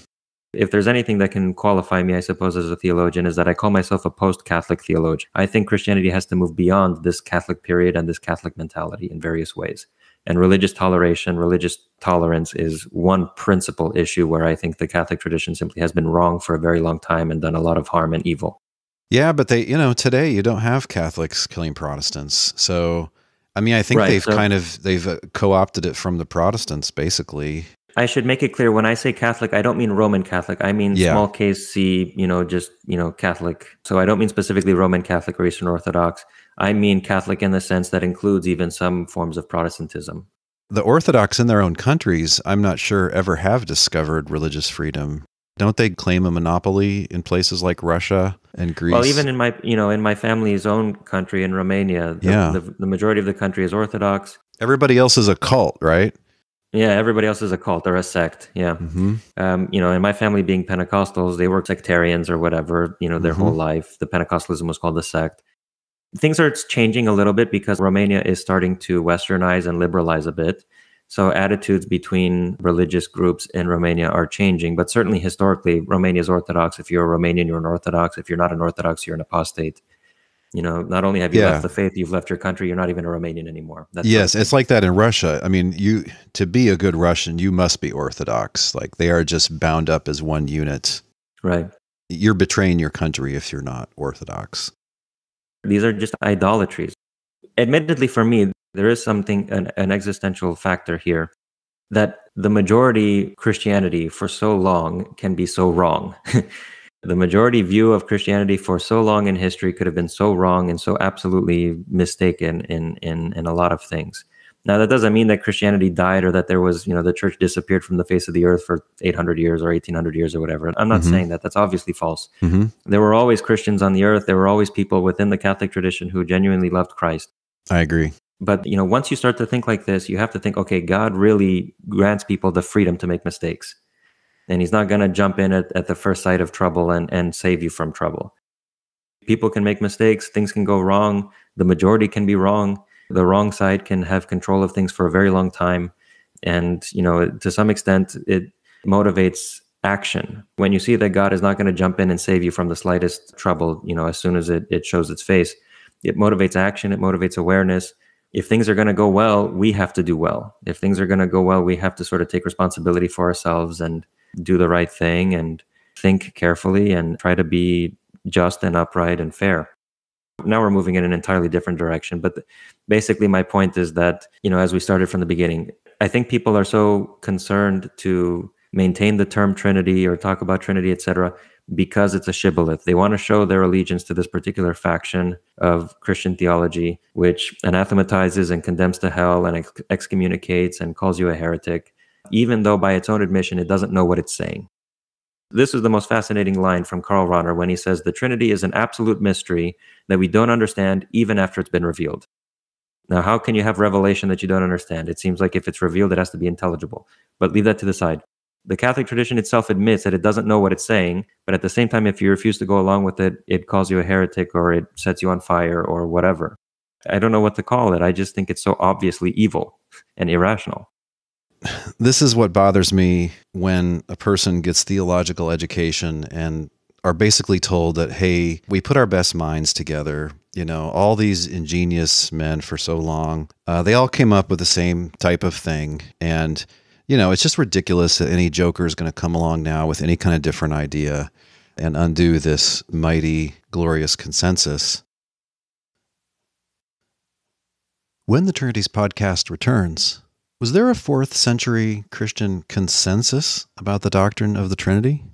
If there's anything that can qualify me, I suppose, as a theologian, is that I call myself a post Catholic theologian. I think Christianity has to move beyond this Catholic period and this Catholic mentality in various ways. And religious toleration, religious tolerance is one principal issue where I think the Catholic tradition simply has been wrong for a very long time and done a lot of harm and evil. Yeah, but they, you know, today you don't have Catholics killing Protestants. So I mean, I think right, they've so, kind of they've uh, co-opted it from the Protestants, basically. I should make it clear when I say Catholic, I don't mean Roman Catholic. I mean yeah. small case C, you know, just you know Catholic. So I don't mean specifically Roman Catholic or Eastern Orthodox. I mean Catholic in the sense that includes even some forms of Protestantism. The Orthodox in their own countries, I'm not sure, ever have discovered religious freedom. Don't they claim a monopoly in places like Russia and Greece? Well, even in my, you know, in my family's own country in Romania, the, yeah. the, the majority of the country is Orthodox. Everybody else is a cult, right? Yeah, everybody else is a cult or a sect. Yeah. Mm-hmm. Um, you know, in my family being Pentecostals, they were sectarians or whatever, you know, their mm-hmm. whole life. The Pentecostalism was called the sect. Things are changing a little bit because Romania is starting to westernize and liberalize a bit. So attitudes between religious groups in Romania are changing, but certainly historically, Romania is Orthodox. If you're a Romanian, you're an Orthodox. If you're not an Orthodox, you're an apostate. You know, not only have you yeah. left the faith, you've left your country. You're not even a Romanian anymore. That's yes, it's like that in Russia. I mean, you to be a good Russian, you must be Orthodox. Like they are just bound up as one unit. Right. You're betraying your country if you're not Orthodox. These are just idolatries. Admittedly, for me, there is something, an, an existential factor here that the majority Christianity for so long can be so wrong. (laughs) the majority view of Christianity for so long in history could have been so wrong and so absolutely mistaken in in in a lot of things. Now that doesn't mean that Christianity died or that there was, you know, the church disappeared from the face of the earth for 800 years or 1800 years or whatever. I'm not mm-hmm. saying that. That's obviously false. Mm-hmm. There were always Christians on the earth. There were always people within the Catholic tradition who genuinely loved Christ. I agree. But you know, once you start to think like this, you have to think, okay, God really grants people the freedom to make mistakes. And he's not going to jump in at, at the first sight of trouble and, and save you from trouble. People can make mistakes, things can go wrong, the majority can be wrong, the wrong side can have control of things for a very long time. And, you know, to some extent, it motivates action. When you see that God is not going to jump in and save you from the slightest trouble, you know, as soon as it, it shows its face, it motivates action, it motivates awareness, if things are going to go well, we have to do well. If things are going to go well, we have to sort of take responsibility for ourselves and do the right thing and think carefully and try to be just and upright and fair. Now we're moving in an entirely different direction. But basically, my point is that, you know, as we started from the beginning, I think people are so concerned to maintain the term Trinity or talk about Trinity, etc., because it's a shibboleth. They want to show their allegiance to this particular faction of Christian theology, which anathematizes and condemns to hell and ex- excommunicates and calls you a heretic, even though by its own admission it doesn't know what it's saying. This is the most fascinating line from Karl Rahner when he says the Trinity is an absolute mystery that we don't understand even after it's been revealed. Now, how can you have revelation that you don't understand? It seems like if it's revealed, it has to be intelligible. But leave that to the side. The Catholic tradition itself admits that it doesn't know what it's saying, but at the same time, if you refuse to go along with it, it calls you a heretic or it sets you on fire or whatever. I don't know what to call it. I just think it's so obviously evil and irrational. This is what bothers me when a person gets theological education and are basically told that, hey, we put our best minds together. You know, all these ingenious men for so long, uh, they all came up with the same type of thing. And, you know, it's just ridiculous that any joker is going to come along now with any kind of different idea and undo this mighty, glorious consensus. When the Trinities podcast returns, was there a fourth century Christian consensus about the doctrine of the Trinity?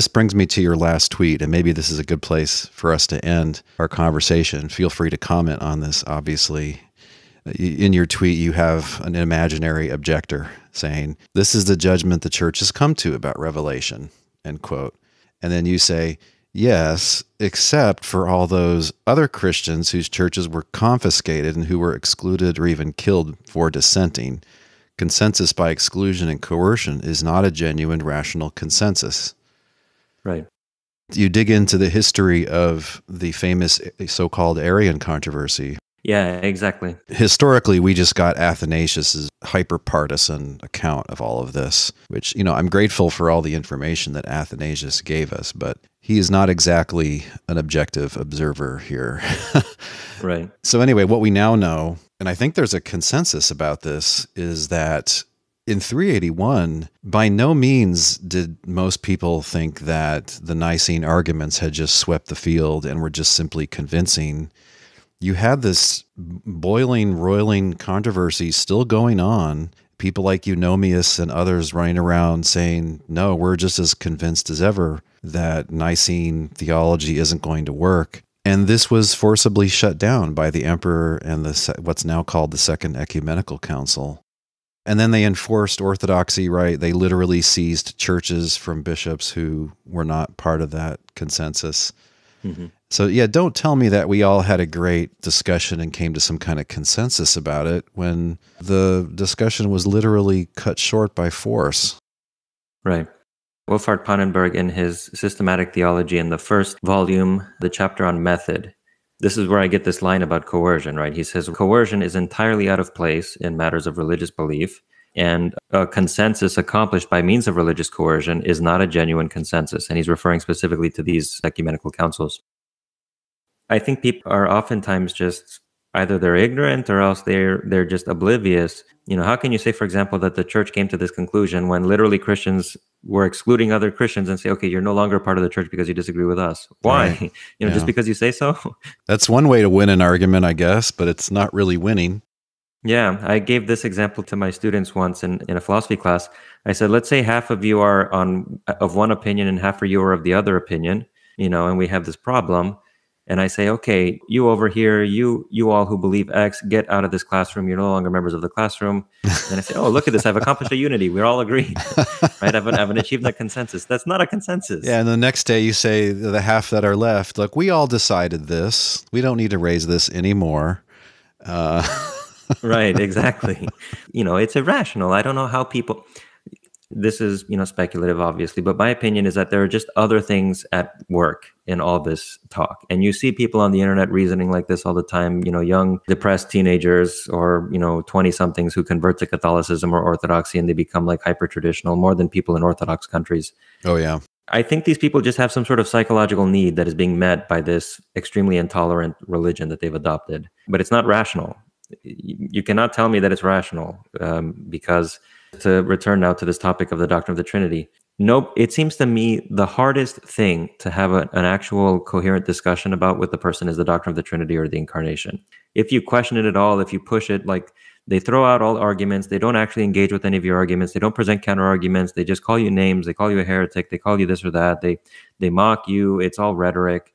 This brings me to your last tweet, and maybe this is a good place for us to end our conversation. Feel free to comment on this, obviously. In your tweet, you have an imaginary objector saying, This is the judgment the church has come to about Revelation, end quote. And then you say, Yes, except for all those other Christians whose churches were confiscated and who were excluded or even killed for dissenting. Consensus by exclusion and coercion is not a genuine rational consensus. Right. You dig into the history of the famous eh, so called Arian controversy. Yeah, exactly. Historically, we just got Athanasius's hyper partisan account of all of this, which, you know, I'm grateful for all the information that Athanasius gave us, but he is not exactly an objective observer here. (laughs) right. So, anyway, what we now know, and I think there's a consensus about this, is that in 381, by no means did most people think that the Nicene arguments had just swept the field and were just simply convincing. You had this boiling, roiling controversy still going on. People like Eunomius and others running around saying, no, we're just as convinced as ever that Nicene theology isn't going to work. And this was forcibly shut down by the emperor and the what's now called the Second Ecumenical Council. And then they enforced orthodoxy, right? They literally seized churches from bishops who were not part of that consensus. Mm-hmm. So, yeah, don't tell me that we all had a great discussion and came to some kind of consensus about it when the discussion was literally cut short by force. Right. Wolfhart Pannenberg, in his Systematic Theology, in the first volume, the chapter on method, this is where I get this line about coercion, right? He says coercion is entirely out of place in matters of religious belief, and a consensus accomplished by means of religious coercion is not a genuine consensus. And he's referring specifically to these ecumenical councils. I think people are oftentimes just either they're ignorant or else they're they're just oblivious. You know how can you say for example that the church came to this conclusion when literally christians were excluding other christians and say okay you're no longer part of the church because you disagree with us. Why? Right. (laughs) you know yeah. just because you say so? (laughs) That's one way to win an argument i guess but it's not really winning. Yeah i gave this example to my students once in, in a philosophy class. I said let's say half of you are on of one opinion and half of you are of the other opinion you know and we have this problem and I say, okay, you over here, you you all who believe X, get out of this classroom. You're no longer members of the classroom. And I say, oh, look at this, I've accomplished a unity. We're all agreed, (laughs) right? I've, I've achieved that consensus. That's not a consensus. Yeah, and the next day you say the half that are left, look, we all decided this. We don't need to raise this anymore. Uh, (laughs) right, exactly. You know, it's irrational. I don't know how people this is you know speculative obviously but my opinion is that there are just other things at work in all this talk and you see people on the internet reasoning like this all the time you know young depressed teenagers or you know 20 somethings who convert to catholicism or orthodoxy and they become like hyper traditional more than people in orthodox countries oh yeah I think these people just have some sort of psychological need that is being met by this extremely intolerant religion that they've adopted. But it's not rational. You cannot tell me that it's rational um, because to return now to this topic of the doctrine of the Trinity, nope, it seems to me the hardest thing to have a, an actual coherent discussion about with the person is the doctrine of the Trinity or the incarnation. If you question it at all, if you push it, like they throw out all arguments. They don't actually engage with any of your arguments. They don't present counter arguments. They just call you names. They call you a heretic. They call you this or that. They they mock you. It's all rhetoric.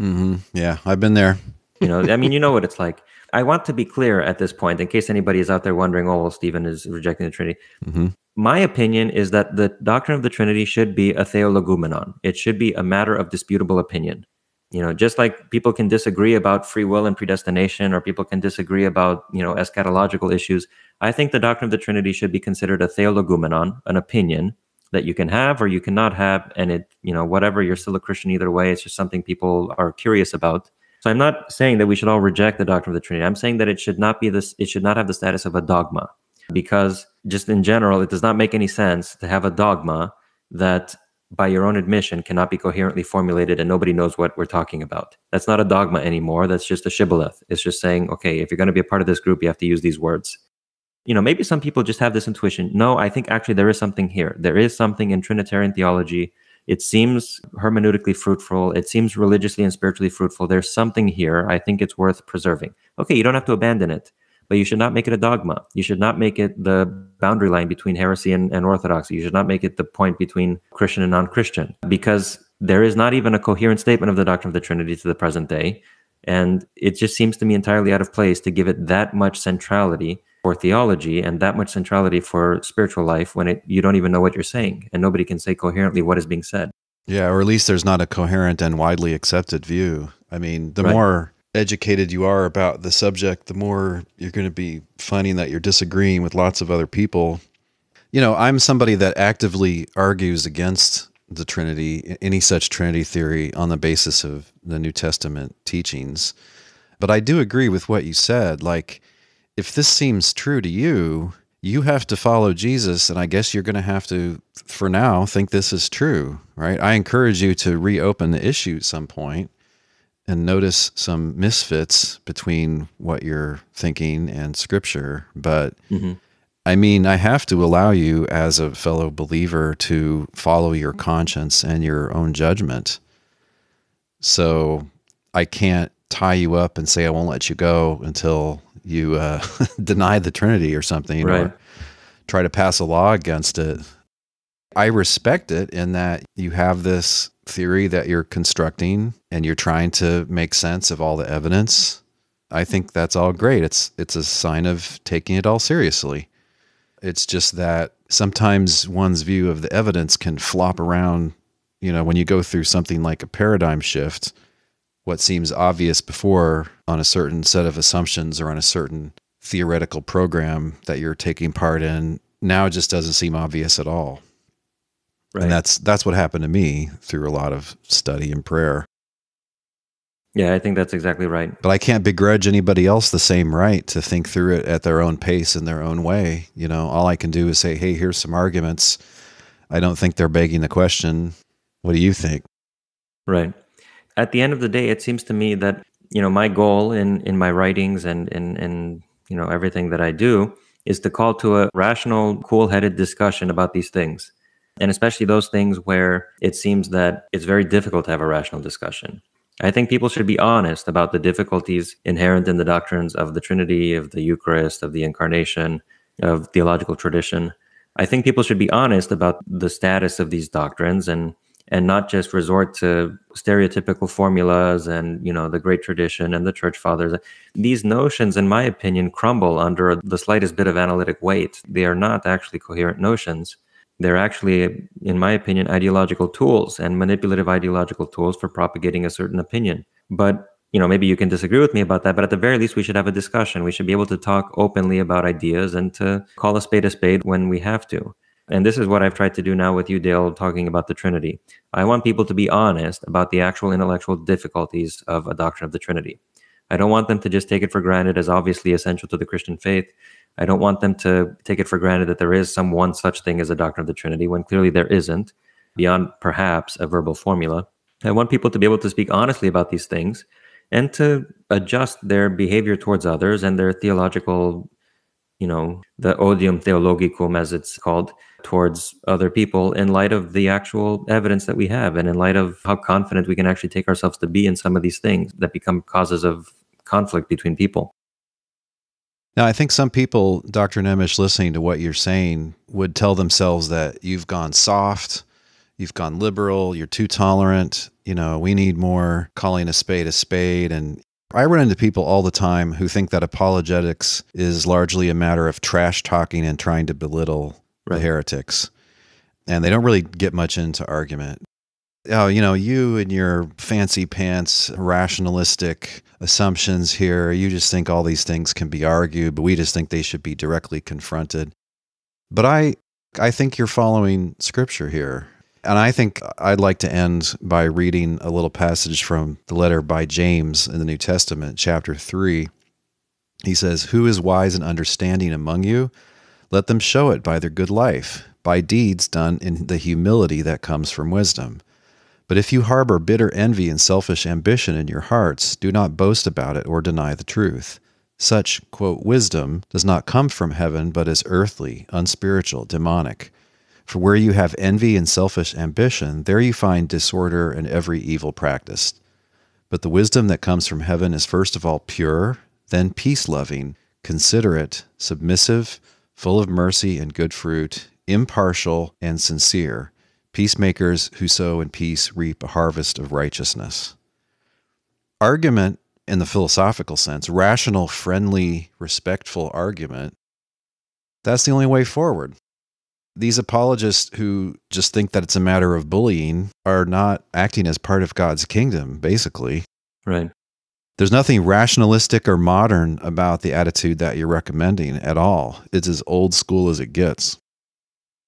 Mm-hmm. Yeah, I've been there. you know, I mean, you know what (laughs) it's like. I want to be clear at this point, in case anybody is out there wondering, oh, well, Steven is rejecting the Trinity. Mm-hmm. My opinion is that the doctrine of the Trinity should be a theologoumenon. It should be a matter of disputable opinion. You know just like people can disagree about free will and predestination or people can disagree about you know eschatological issues i think the doctrine of the trinity should be considered a theologoumenon an opinion that you can have or you cannot have and it you know whatever you're still a christian either way it's just something people are curious about. So i'm not saying that we should all reject the doctrine of the trinity. I'm saying that it should not be this it should not have the status of a dogma because just in general it does not make any sense to have a dogma that by your own admission, cannot be coherently formulated and nobody knows what we're talking about. That's not a dogma anymore. That's just a shibboleth. It's just saying, okay, if you're going to be a part of this group, you have to use these words. You know, maybe some people just have this intuition. No, I think actually there is something here. There is something in Trinitarian theology. It seems hermeneutically fruitful. It seems religiously and spiritually fruitful. There's something here. I think it's worth preserving. Okay, you don't have to abandon it but you should not make it a dogma. You should not make it the boundary line between heresy and, and orthodoxy. You should not make it the point between Christian and non Christian, because there is not even a coherent statement of the doctrine of the Trinity to the present day. And it just seems to me entirely out of place to give it that much centrality for theology and that much centrality for spiritual life when it, you don't even know what you're saying and nobody can say coherently what is being said. Yeah, or at least there's not a coherent and widely accepted view. I mean, the right. more educated you are about the subject, the more you're going to be finding that you're disagreeing with lots of other people. You know, I'm somebody that actively argues against the Trinity, any such Trinity theory on the basis of the New Testament teachings. But I do agree with what you said. Like, if this seems true to you, you have to follow Jesus. And I guess you're going to have to, for now, think this is true, right? I encourage you to reopen the issue at some point and notice some misfits between what you're thinking and scripture. But mm-hmm. I mean, I have to allow you as a fellow believer to follow your conscience and your own judgment. So I can't tie you up and say I won't let you go until you uh, (laughs) deny the Trinity or something, right. or try to pass a law against it. I respect it in that you have this theory that you're constructing and you're trying to make sense of all the evidence, I think that's all great. It's it's a sign of taking it all seriously. It's just that sometimes one's view of the evidence can flop around, you know, when you go through something like a paradigm shift, what seems obvious before on a certain set of assumptions or on a certain theoretical program that you're taking part in now just doesn't seem obvious at all. Right. And that's that's what happened to me through a lot of study and prayer. Yeah, I think that's exactly right. But I can't begrudge anybody else the same right to think through it at their own pace in their own way. You know, all I can do is say, "Hey, here's some arguments. I don't think they're begging the question. What do you think?" Right. At the end of the day, it seems to me that you know my goal in in my writings and in in you know everything that I do is to call to a rational, cool-headed discussion about these things and especially those things where it seems that it's very difficult to have a rational discussion. I think people should be honest about the difficulties inherent in the doctrines of the Trinity, of the Eucharist, of the Incarnation, of theological tradition. I think people should be honest about the status of these doctrines and and not just resort to stereotypical formulas and you know the great tradition and the church fathers these notions in my opinion crumble under the slightest bit of analytic weight they are not actually coherent notions they're actually, in my opinion, ideological tools and manipulative ideological tools for propagating a certain opinion. But you know, maybe you can disagree with me about that, but at the very least, we should have a discussion. We should be able to talk openly about ideas and to call a spade a spade when we have to. And this is what I've tried to do now with you, Dale, talking about the Trinity. I want people to be honest about the actual intellectual difficulties of a doctrine of the Trinity. I don't want them to just take it for granted as obviously essential to the Christian faith. I don't want them to take it for granted that there is some one such thing as a doctrine of the Trinity when clearly there isn't. beyond perhaps a verbal formula. I want people to be able to speak honestly about these things and to adjust their behavior towards others and their theological, you know, the odium theologicum, as it's called, towards other people in light of the actual evidence that we have and in light of how confident we can actually take ourselves to be in some of these things that become causes of conflict between people. Now, I think some people, Dr. Nemes, listening to what you're saying, would tell themselves that you've gone soft, you've gone liberal, you're too tolerant. You know, we need more calling a spade a spade. And I run into people all the time who think that apologetics is largely a matter of trash talking and trying to belittle right. the heretics. And they don't really get much into argument oh, you know, you and your fancy pants rationalistic assumptions here, you just think all these things can be argued, but we just think they should be directly confronted. But I I think you're following scripture here. And I think I'd like to end by reading a little passage from the letter by James in the New Testament, chapter 3. He says, Who is wise and understanding among you? Let them show it by their good life, by deeds done in the humility that comes from wisdom. But if you harbor bitter envy and selfish ambition in your hearts, do not boast about it or deny the truth. Such, quote, wisdom does not come from heaven, but is earthly, unspiritual, demonic. For where you have envy and selfish ambition, there you find disorder and every evil practice. But the wisdom that comes from heaven is first of all pure, then peace loving, considerate, submissive, full of mercy and good fruit, impartial and sincere. Peacemakers who sow in peace reap a harvest of righteousness. Argument in the philosophical sense, rational, friendly, respectful argument, that's the only way forward. These apologists who just think that it's a matter of bullying are not acting as part of God's kingdom, basically. Right. There's nothing rationalistic or modern about the attitude that you're recommending at all. It's as old school as it gets.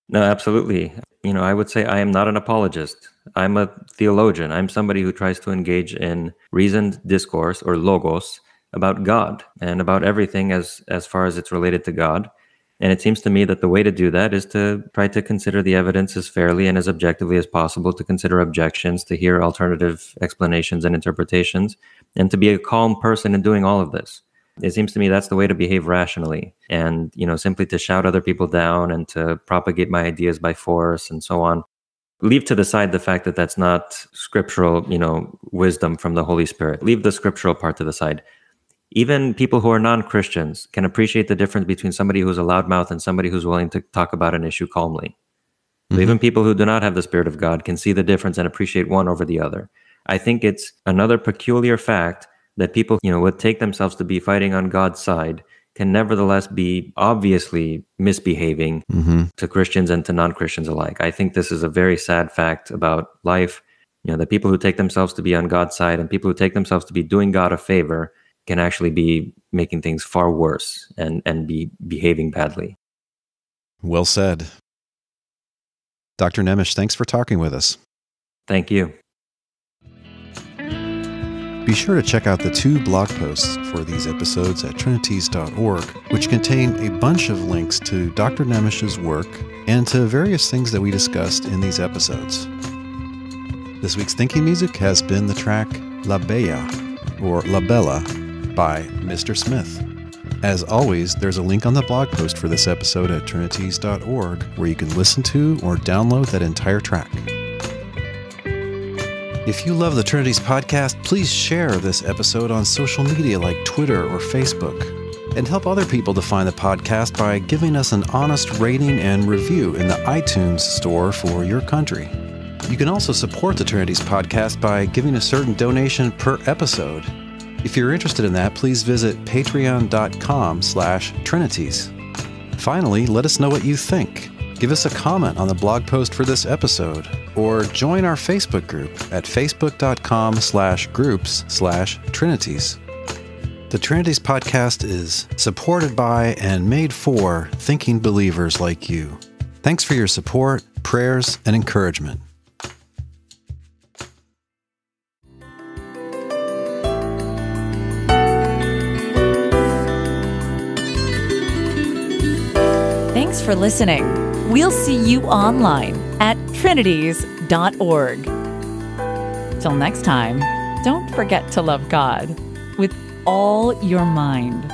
No, absolutely. You know, I would say I am not an apologist. I'm a theologian. I'm somebody who tries to engage in reasoned discourse or logos about God and about everything as as far as it's related to God. And it seems to me that the way to do that is to try to consider the evidence as fairly and as objectively as possible, to consider objections, to hear alternative explanations and interpretations, and to be a calm person in doing all of this. It seems to me that's the way to behave rationally and you know simply to shout other people down and to propagate my ideas by force and so on. Leave to the side the fact that that's not scriptural you know wisdom from the holy spirit. Leave the scriptural part to the side even people who are non-christians can appreciate the difference between somebody who's a loudmouth and somebody who's willing to talk about an issue calmly mm-hmm. so even people who do not have the spirit of god can see the difference and appreciate one over the other i think it's another peculiar fact that people, you know, would take themselves to be fighting on God's side can nevertheless be obviously misbehaving mm-hmm. to Christians and to non-Christians alike. I think this is a very sad fact about life. You know, the people who take themselves to be on God's side and people who take themselves to be doing God a favor can actually be making things far worse and and be behaving badly. Well said. Dr. Nemes, thanks for talking with us. Thank you. Be sure to check out the two blog posts for these episodes at trinities.org, which contain a bunch of links to Dr. Nemes's work and to various things that we discussed in these episodes. This week's thinking music has been the track La Bella or La Bella by Mr. Smith. As always, there's a link on the blog post for this episode at trinities.org where you can listen to or download that entire track. If you love the Trinities podcast, please share this episode on social media like Twitter or Facebook. And help other people to find the podcast by giving us an honest rating and review in the iTunes store for your country. You can also support the Trinities podcast by giving a certain donation per episode. If you're interested in that, please visit patreon.com slash trinities. Finally, let us know what you think give us a comment on the blog post for this episode, or join our Facebook group at facebook.com slash groups slash trinities. The Trinities podcast is supported by and made for thinking believers like you. Thanks for your support, prayers, and encouragement. Thanks for listening. We'll see you online at trinities.org. Till next time, don't forget to love God with all your mind.